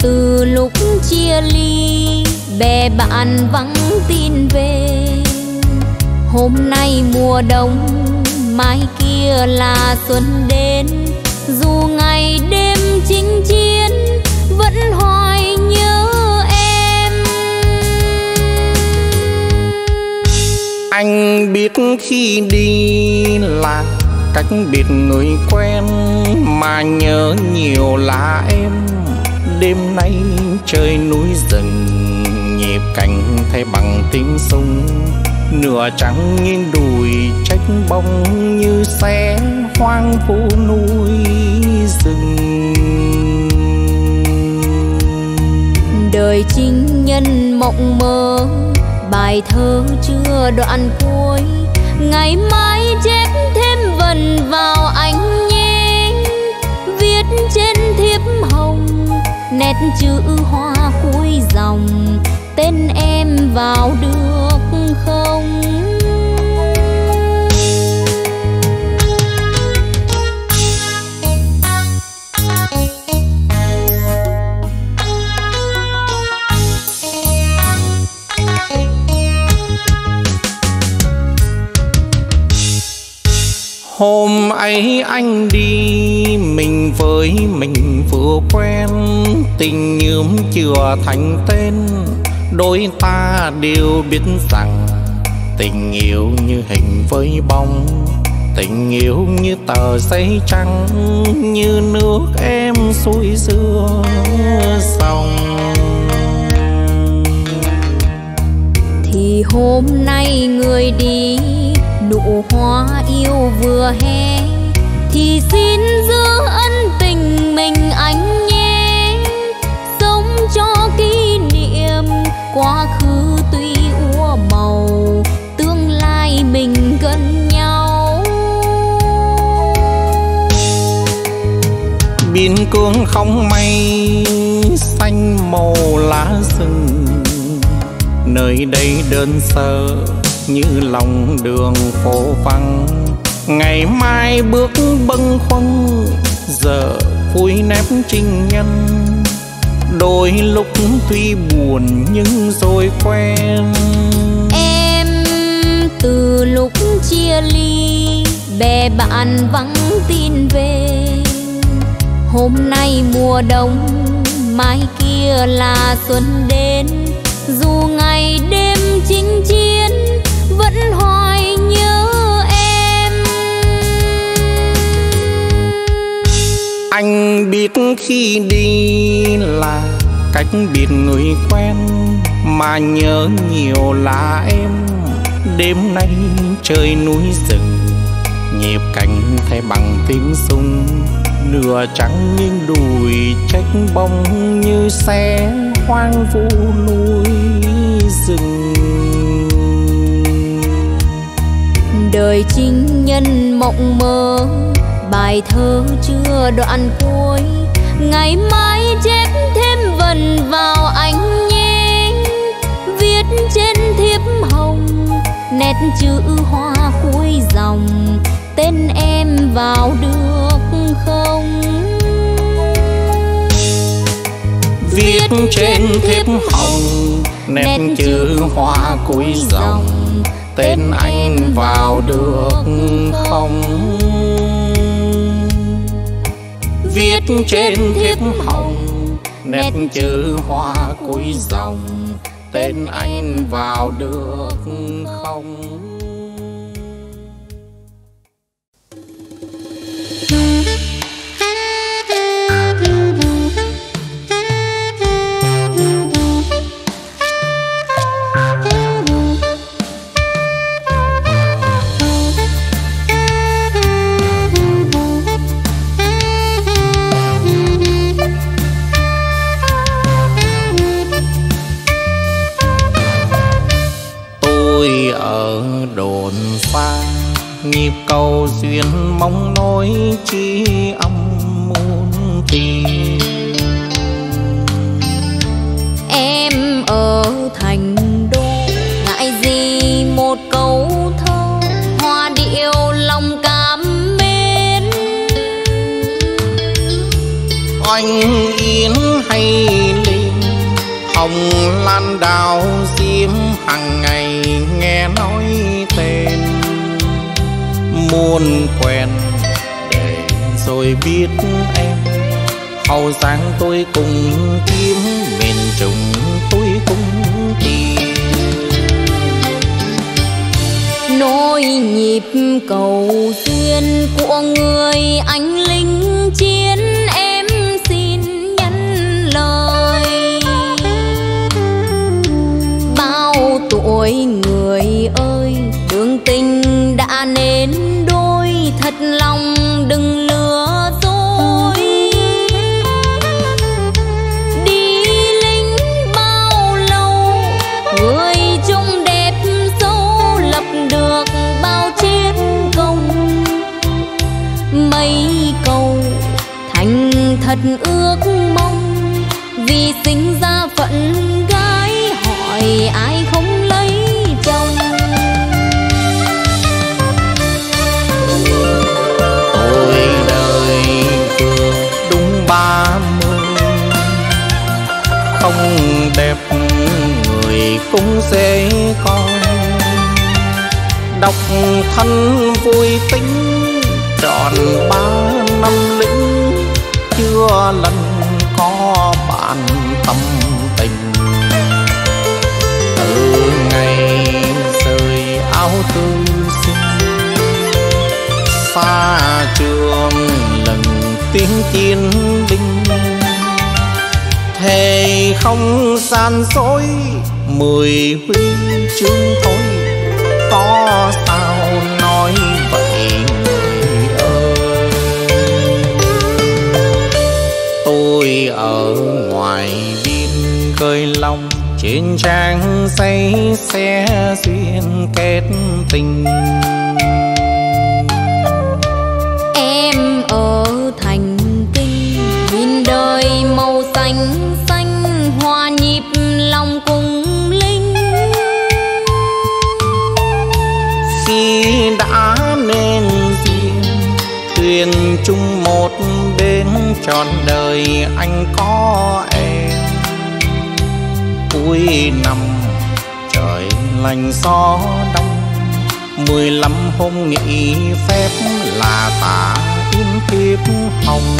[SPEAKER 2] từ lúc chia ly, bè bạn vắng tin về. Hôm nay mùa đông, mai kia là xuân đến. Dù ngày đêm chinh chiến, vẫn hoa.
[SPEAKER 1] Anh biết khi đi là cách biệt người quen, mà nhớ nhiều là em. Đêm nay trời núi rừng, nhịp cảnh thay bằng tiếng súng. Nửa trắng nghiêng đùi, trách bóng như xe hoang vu núi rừng.
[SPEAKER 2] Đời chính nhân mộng mơ bài thơ chưa đoạn cuối, ngày mai chép thêm vần vào anh nhé. Viết trên thiếp hồng, nét chữ hoa cuối dòng. Tên em vào được không?
[SPEAKER 1] Hôm ấy anh đi mình với mình vừa quen, Tình nhuốm chưa thành tên. Đôi ta đều biết rằng tình yêu như hình với bóng, tình yêu như tờ giấy trắng, như nước em xuôi giữa sông.
[SPEAKER 2] Thì hôm nay người đi nụ hoa yêu vừa hé thì xin giữ ân tình mình anh nhé. Sống cho kỷ niệm, quá khứ tuy úa màu, tương lai mình gần nhau.
[SPEAKER 1] Biên cương không mây xanh màu lá rừng, nơi đây đơn sơ như lòng đường phố vắng. Ngày mai bước bâng khuâng, giờ vui ném trinh nhân. Đôi lúc tuy buồn nhưng rồi quen.
[SPEAKER 2] Em từ lúc chia ly, bè bạn vắng tin về. Hôm nay mùa đông, mai kia là xuân đến. Dù ngày đêm chinh chiến
[SPEAKER 1] anh biết khi đi là cách biệt người quen, mà nhớ nhiều là em. Đêm nay trời núi rừng, nhịp cánh thay bằng tiếng sung nửa trắng nhưng đùi trách bóng như xe, hoang vu núi rừng.
[SPEAKER 2] Đời chính nhân mộng mơ. Bài thơ chưa đoạn cuối ngày mai chép thêm vần vào anh nhé. Viết trên thiếp hồng nét chữ hoa cuối dòng. Tên em vào được không?
[SPEAKER 1] Viết trên thiếp hồng nét chữ hoa cuối dòng tên anh vào được không? Viết trên thiếp hồng nét chữ hoa cuối dòng tên anh vào được không xa nhịp cầu duyên mong nối chi âm muôn tình
[SPEAKER 2] em ở thành đô ngại gì một câu thơ hoa điệu lòng cảm mến.
[SPEAKER 1] Anh yến hay linh hồng lan đào diễm hàng muôn quen để rồi biết em hầu giang tôi cùng kiếm miền trung tôi cũng tìm.
[SPEAKER 2] Nỗi nhịp cầu duyên của người anh linh chiến, em xin nhắn lời. Bao tuổi người lòng
[SPEAKER 1] cũng dễ con độc thân vui tính, tròn ba năm lĩnh, chưa lần có bạn tâm tình. Từ ngày rời áo tư sinh, xa trường lần tiếng chiến binh thề không gian dối mười huy chương thôi có sao nói vậy, người ơi? Tôi ở ngoài biên cơi lòng trên trang giấy xe duyên kết tình. Trọn đời anh có em. Cuối năm trời lành gió đông, mười lăm hôm nghỉ phép là tả im tiếp hồng.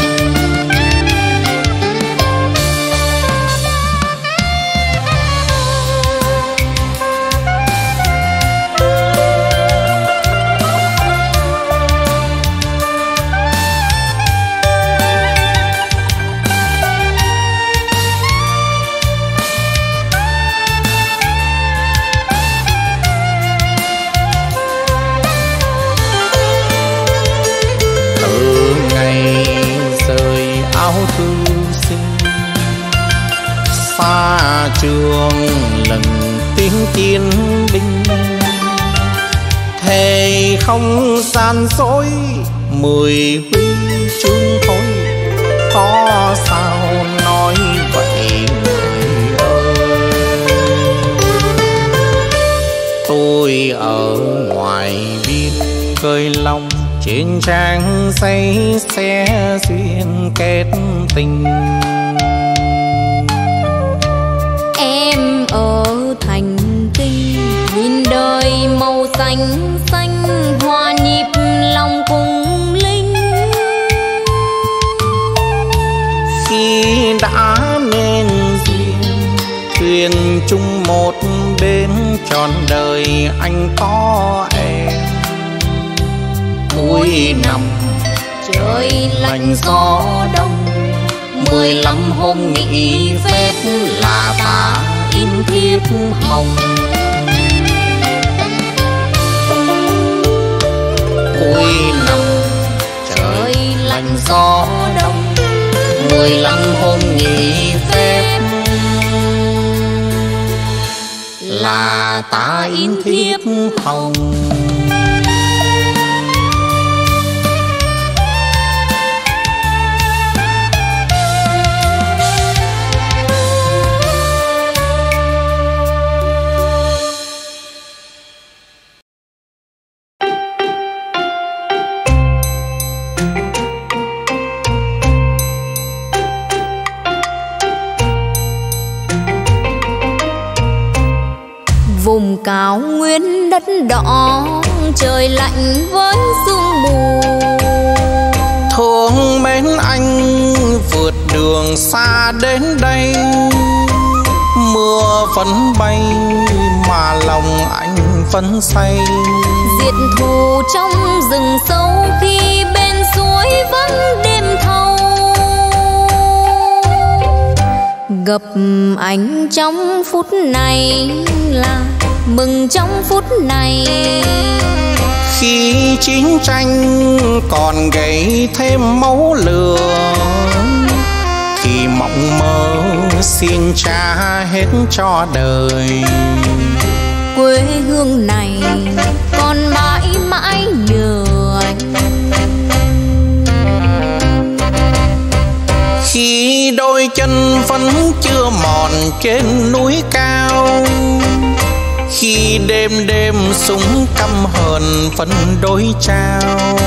[SPEAKER 1] Trường lần tiếng chiến binh. Thề không san dối, mười huy chương thôi. Có sao nói vậy người ơi? Tôi ở ngoài biên cơi lòng trên trang xây xe duyên kết tình.
[SPEAKER 2] Cánh xanh xanh hòa nhịp lòng cùng linh.
[SPEAKER 1] Khi đã nên duyên, thuyền chung một bên trọn đời anh có em. Cuối năm,
[SPEAKER 2] trời lạnh gió đông,
[SPEAKER 1] mười lăm hôm nghỉ phép là ta in thiếp hồng. Cuối năm. Trời lạnh gió đông, mười lăm hôm nghỉ phép. Là ta in thiếp hồng anh vẫn say.
[SPEAKER 2] Diệt thù trong rừng sâu khi bên suối vắng đêm thâu. Gặp anh trong phút này là mừng trong phút này.
[SPEAKER 1] Khi chiến tranh còn gầy thêm máu lửa thì mộng mơ xin trả hết cho đời
[SPEAKER 2] quê hương này còn mãi mãi nhớ anh.
[SPEAKER 1] Khi đôi chân vẫn chưa mòn trên núi cao khi đêm đêm súng căm hờn vẫn đối trao.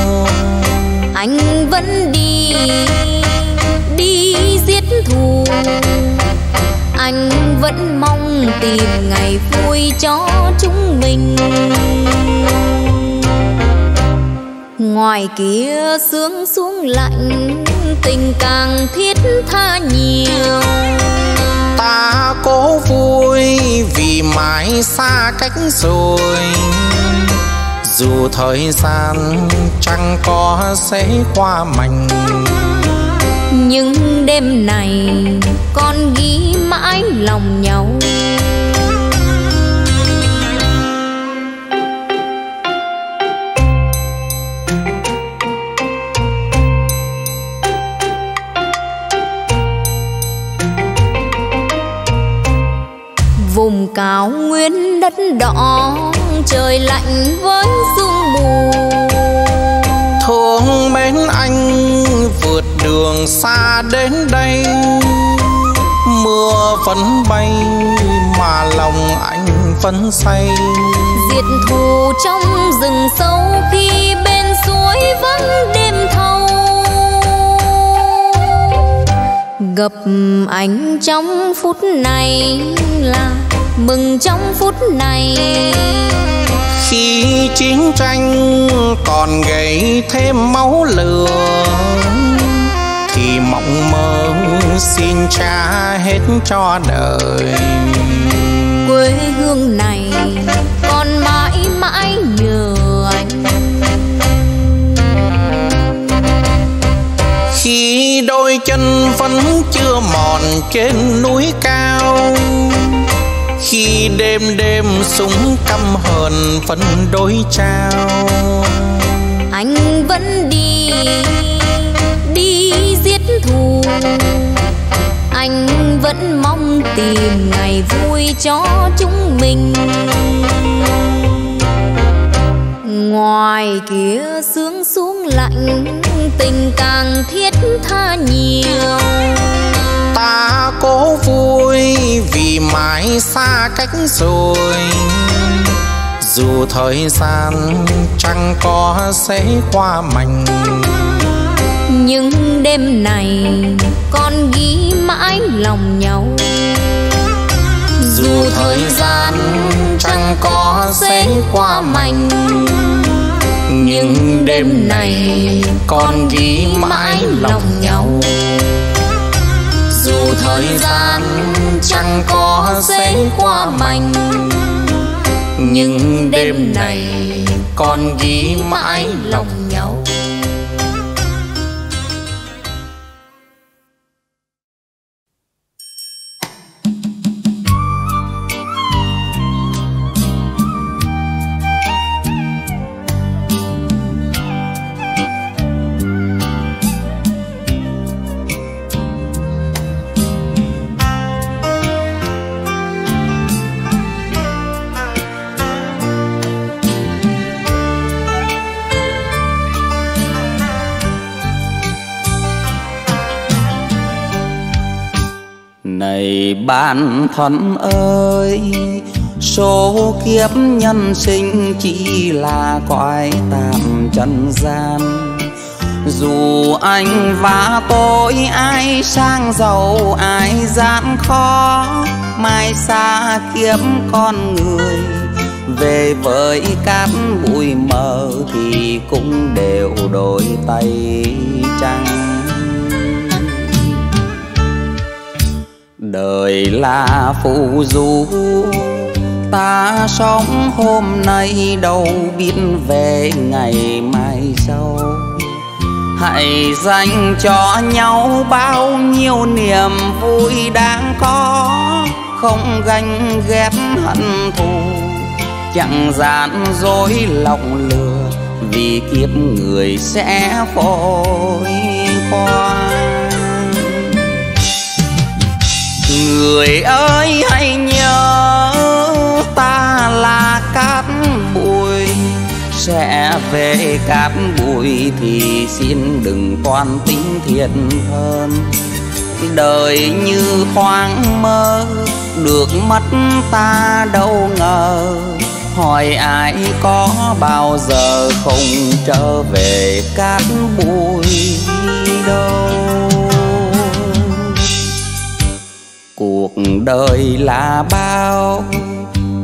[SPEAKER 2] Anh vẫn đi đi giết thù. Anh vẫn mong tìm ngày vui cho chúng mình. Ngoài kia sương xuống lạnh tình càng thiết tha nhiều.
[SPEAKER 1] Ta cố vui vì mãi xa cách rồi. Dù thời gian chẳng có sẽ qua mạnh
[SPEAKER 2] nhưng đêm này con ghi mãi lòng nhau cao nguyên đất đỏ trời lạnh với sương mù.
[SPEAKER 1] Thương mến anh vượt đường xa đến đây. Mưa vẫn bay mà lòng anh vẫn say.
[SPEAKER 2] Diệt thù trong rừng sâu khi bên suối vắng đêm thâu. Gặp anh trong phút này là mừng trong phút này.
[SPEAKER 1] Khi chiến tranh còn gầy thêm máu lửa thì mộng mơ xin cha hết cho đời.
[SPEAKER 2] Quê hương này còn mãi mãi nhớ anh.
[SPEAKER 1] Khi đôi chân vẫn chưa mòn trên núi cao khi đêm đêm súng căm hờn phân đôi trao.
[SPEAKER 2] Anh vẫn đi đi giết thù. Anh vẫn mong tìm ngày vui cho chúng mình. Ngoài kia sướng xuống lạnh, tình càng thiết tha nhiều
[SPEAKER 1] ta cố vui vì mãi xa cách rồi. Dù thời gian chẳng có sẽ qua mạnh
[SPEAKER 2] nhưng đêm này con ghi mãi lòng nhau. Dù thời gian chẳng có sẽ qua mạnh nhưng đêm này con ghi mãi lòng nhau thời gian chẳng có dễ qua mạnh. Nhưng đêm này con ghi mãi lòng
[SPEAKER 3] bản thân ơi, số kiếp nhân sinh chỉ là cõi tạm trần gian. Dù anh và tôi ai sang giàu, ai gian khó, mai xa kiếp con người. Về với cát bụi mờ thì cũng đều đổi tay trắng đời là phù du ta sống hôm nay đâu biết về ngày mai sau. Hãy dành cho nhau bao nhiêu niềm vui đang có. Không ganh ghét hận thù. Chẳng gian dối lòng lừa, vì kiếp người sẽ phôi khoan người ơi, hãy nhớ ta là cát bụi. Sẽ về cát bụi thì xin đừng toan tính thiệt hơn. Đời như khoáng mơ, được mất ta đâu ngờ. Hỏi ai có bao giờ không trở về cát bụi đâu? Cuộc đời là bao.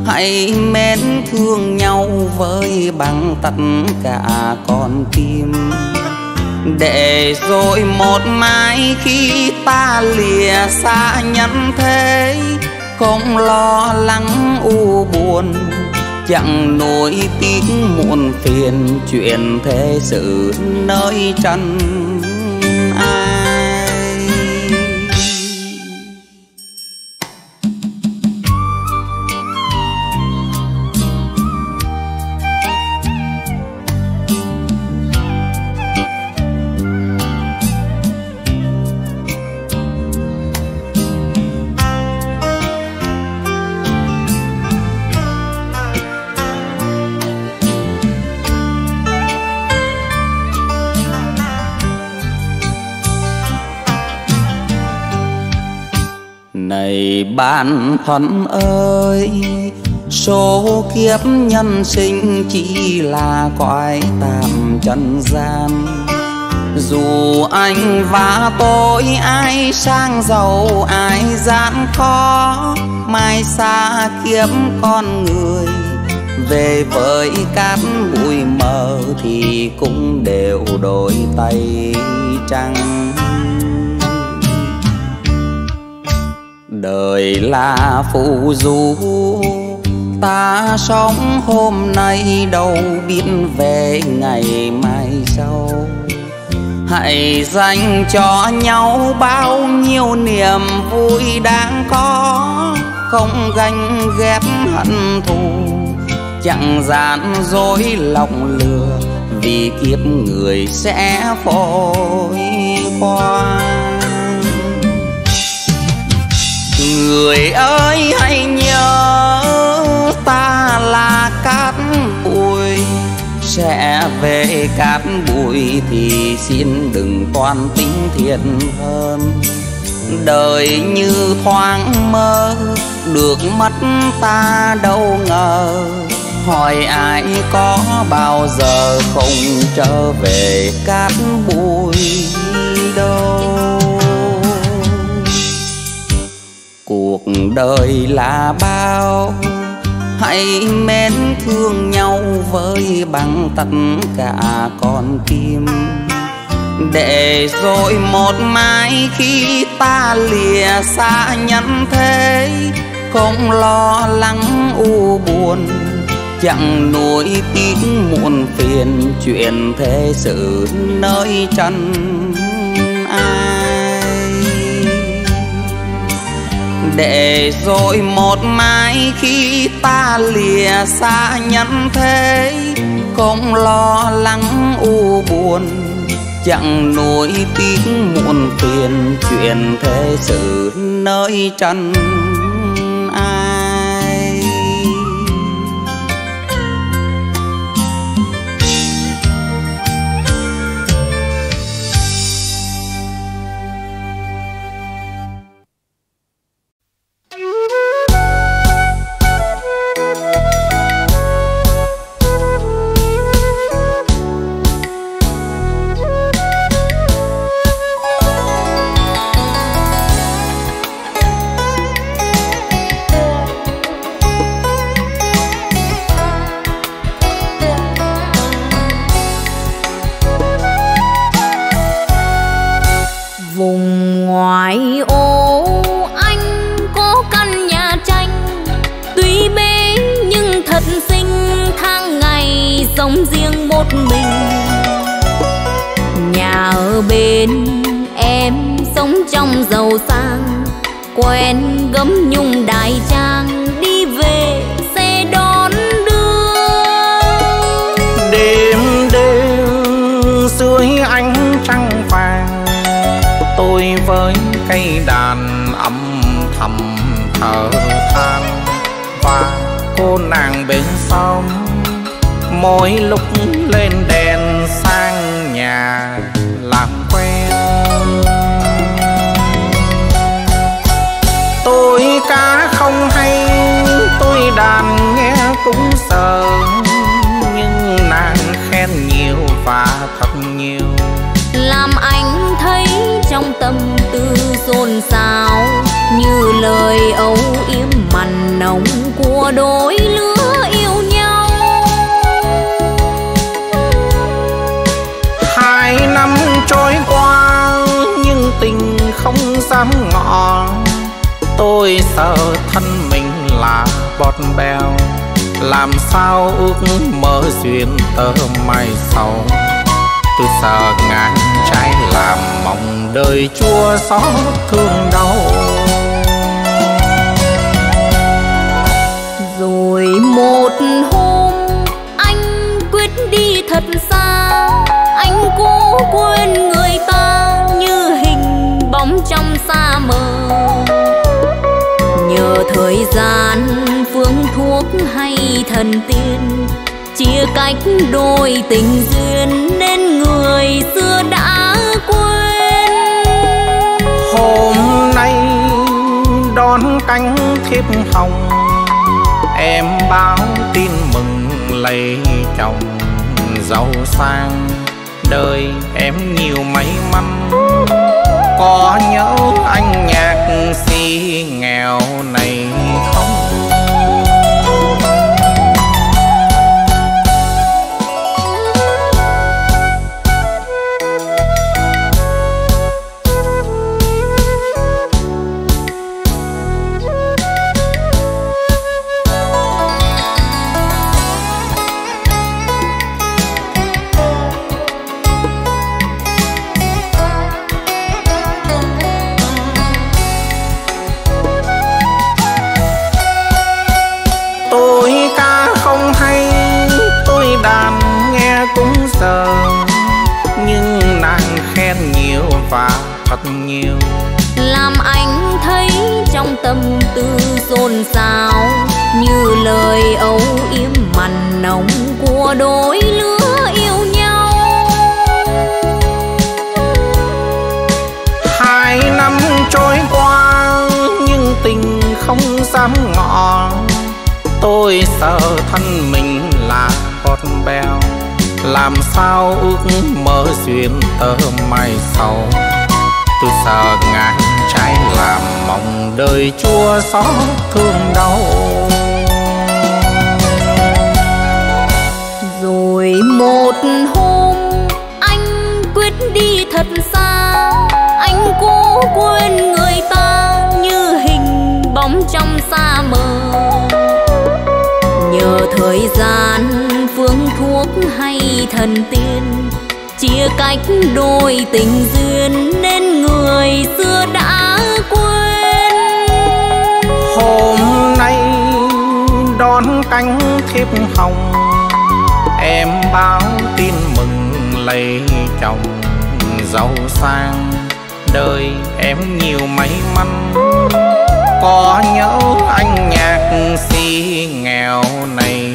[SPEAKER 3] Hãy mến thương nhau với bằng tất cả con tim. Để rồi một mai khi ta lìa xa nhân thế, không lo lắng u buồn, chẳng nổi tiếng muộn phiền chuyện thế sự nơi trần. Bạn thân ơi, số kiếp nhân sinh chỉ là cõi tạm trần gian. Dù anh và tôi ai sang giàu, ai gian khó, mai xa kiếp con người. Về với cát bụi mờ thì cũng đều đổi tay trắng đời là phù du ta sống hôm nay đâu biết về ngày mai sau. Hãy dành cho nhau bao nhiêu niềm vui đang có. Không ganh ghét hận thù. Chẳng gian dối lòng lừa, vì kiếp người sẽ phôi qua người ơi, hãy nhớ ta là cát bụi. Sẽ về cát bụi thì xin đừng toan tính thiệt hơn. Đời như thoáng mơ, được mắt ta đâu ngờ. Hỏi ai có bao giờ không trở về cát bụi đâu? Cuộc đời là bao. Hãy mến thương nhau với bằng tất cả con tim. Để rồi một mai khi ta lìa xa nhân thế, không lo lắng u buồn, chẳng nuối tiếc muộn phiền chuyện thế sự nơi chân. Để rồi một mai khi ta lìa xa nhân thế không lo lắng u buồn, chẳng nuối tiếng muộn phiền, chuyện thế sự nơi quen
[SPEAKER 2] gấm nhung đại trang đi về xe đón đưa.
[SPEAKER 1] Đêm đêm dưới ánh trăng vàng, tôi với cây đàn âm thầm thở than. Và cô nàng bên sông mỗi lúc tôi sợ thân mình là bọt bèo. Làm sao ước mơ duyên tơ mai sau tôi sợ ngàn trái làm mong đời chua xót thương đau.
[SPEAKER 2] Rồi một hôm, anh quyết đi thật xa. Anh cố quên người ta như hình bóng trong xa mờ thời gian phương thuốc hay thần tiên, chia cách đôi tình duyên nên người xưa đã quên.
[SPEAKER 1] Hôm nay đón cánh thiếp hồng, em báo tin mừng lấy chồng giàu sang. Đời em nhiều may mắn có nhớ anh nhạc si nghèo này. Nhiều.
[SPEAKER 2] Làm anh thấy trong tâm tư xôn xao như lời âu yếm mặn nồng của đôi lứa yêu nhau.
[SPEAKER 1] Hai năm trôi qua nhưng tình không dám ngỏ. Tôi sợ thân mình là con bèo làm sao ước mơ duyên tơ mai sau tôi sợ ngàn trái làm mong đời chua xót thương đau.
[SPEAKER 2] Rồi một hôm anh quyết đi thật xa, anh cố quên người ta như hình bóng trong xa mờ. Nhờ thời gian, phương thuốc hay thần tiên, chia cách đôi tình duyên nên người xưa đã quên.
[SPEAKER 1] Hôm nay đón cánh thiếp hồng, em báo tin mừng lấy chồng giàu sang. Đời em nhiều may mắn, có nhớ anh nhạc si nghèo này.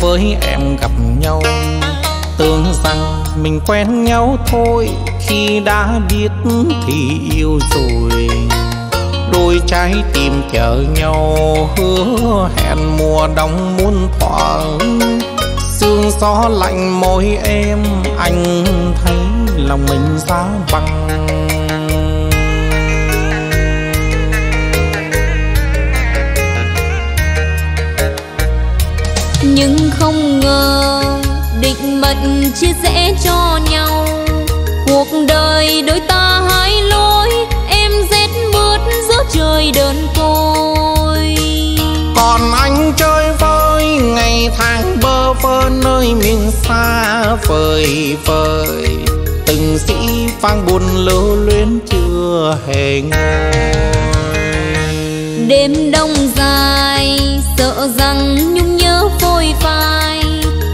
[SPEAKER 1] Với em gặp nhau. Tưởng rằng mình quen nhau thôi, Khi đã biết thì yêu rồi. Đôi trái tim chờ nhau, Hứa hẹn mùa đông muôn thoảng Sương gió lạnh môi em, Anh thấy lòng mình giá băng
[SPEAKER 2] nhưng không ngờ định mệnh chia rẽ cho nhau. Cuộc đời đôi ta hai lối, em rét mướt giữa trời đơn côi.
[SPEAKER 1] Còn anh chơi vơi, ngày tháng bơ vơ nơi miền xa vời vời. Từng sĩ vang buồn lưu luyến chưa hề ngồi
[SPEAKER 2] đêm đông dài sợ rằng nhung nhớ phôi phai.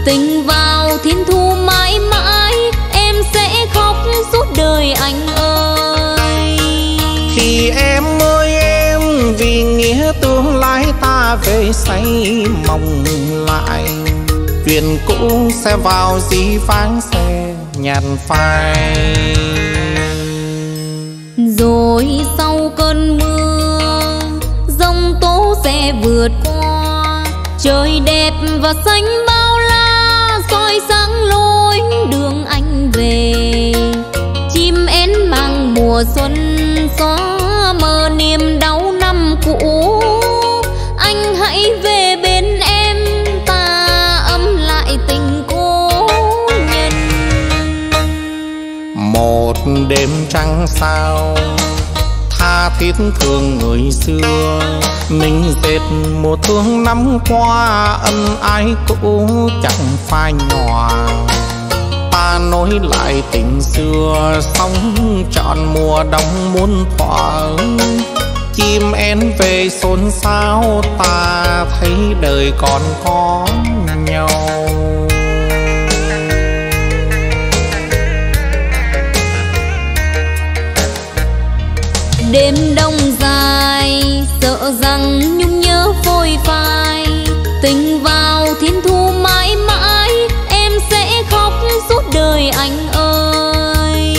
[SPEAKER 2] Tình vào thiên thu mãi mãi em sẽ khóc suốt đời anh ơi.
[SPEAKER 1] Thì em ơi em vì nghĩa tương lai ta về say mong lại. Chuyện cũ sẽ vào dĩ vãng xe nhạt phai.
[SPEAKER 2] Rồi sau cơn mưa sẽ vượt qua. Trời đẹp và xanh bao la, soi sáng lối đường anh về. Chim én mang mùa xuân xóa mờ niềm đau năm cũ. Anh hãy về bên em, ta ấm lại tình cố nhân.
[SPEAKER 1] Một đêm trăng sao tha thiết thương người xưa. Mình dệt một thương năm qua, ân ái cũ chẳng phai nhòa. Ta nối lại tình xưa sống trọn mùa đông muôn thỏa. chim én về xôn xao, ta thấy đời còn có nhau.
[SPEAKER 2] Sợ rằng nhung nhớ phôi phai tình vào thiên thu mãi mãi em sẽ khóc suốt đời anh ơi.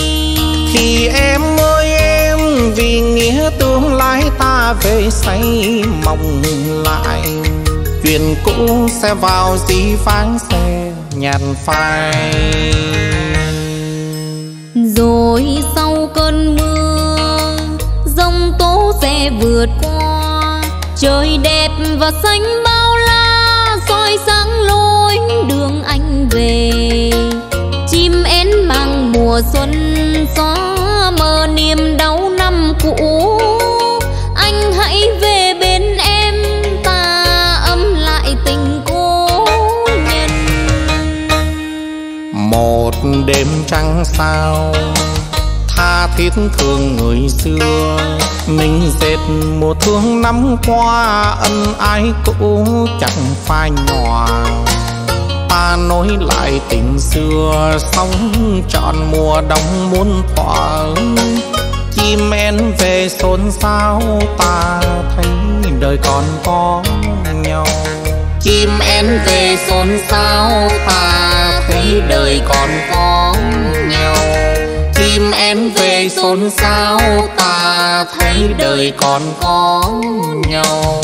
[SPEAKER 1] Thì em ơi em vì nghĩa tương lai ta về say mong lại. Chuyện cũ sẽ vào dĩ vãng xe nhạt phai.
[SPEAKER 2] Rồi sau cơn mưa dòng tố sẽ vượt qua trời đẹp và xanh bao la, soi sáng lối đường anh về. Chim én mang mùa xuân gió mơ niềm đau năm cũ. Anh hãy về bên em, ta ấm lại tình cố nhân.
[SPEAKER 1] Một đêm trăng sao tha thiết thương người xưa. Mình dệt mùa thương năm qua, ân ái cũ chẳng phai nhòa. Ta nối lại tình xưa, sống trọn mùa đông muôn thỏa. chim én về xôn xao, ta thấy đời còn có nhau. Chim én về xôn xao, ta thấy đời còn có nhau tim em về xôn xao. Ta thấy đời còn có nhau.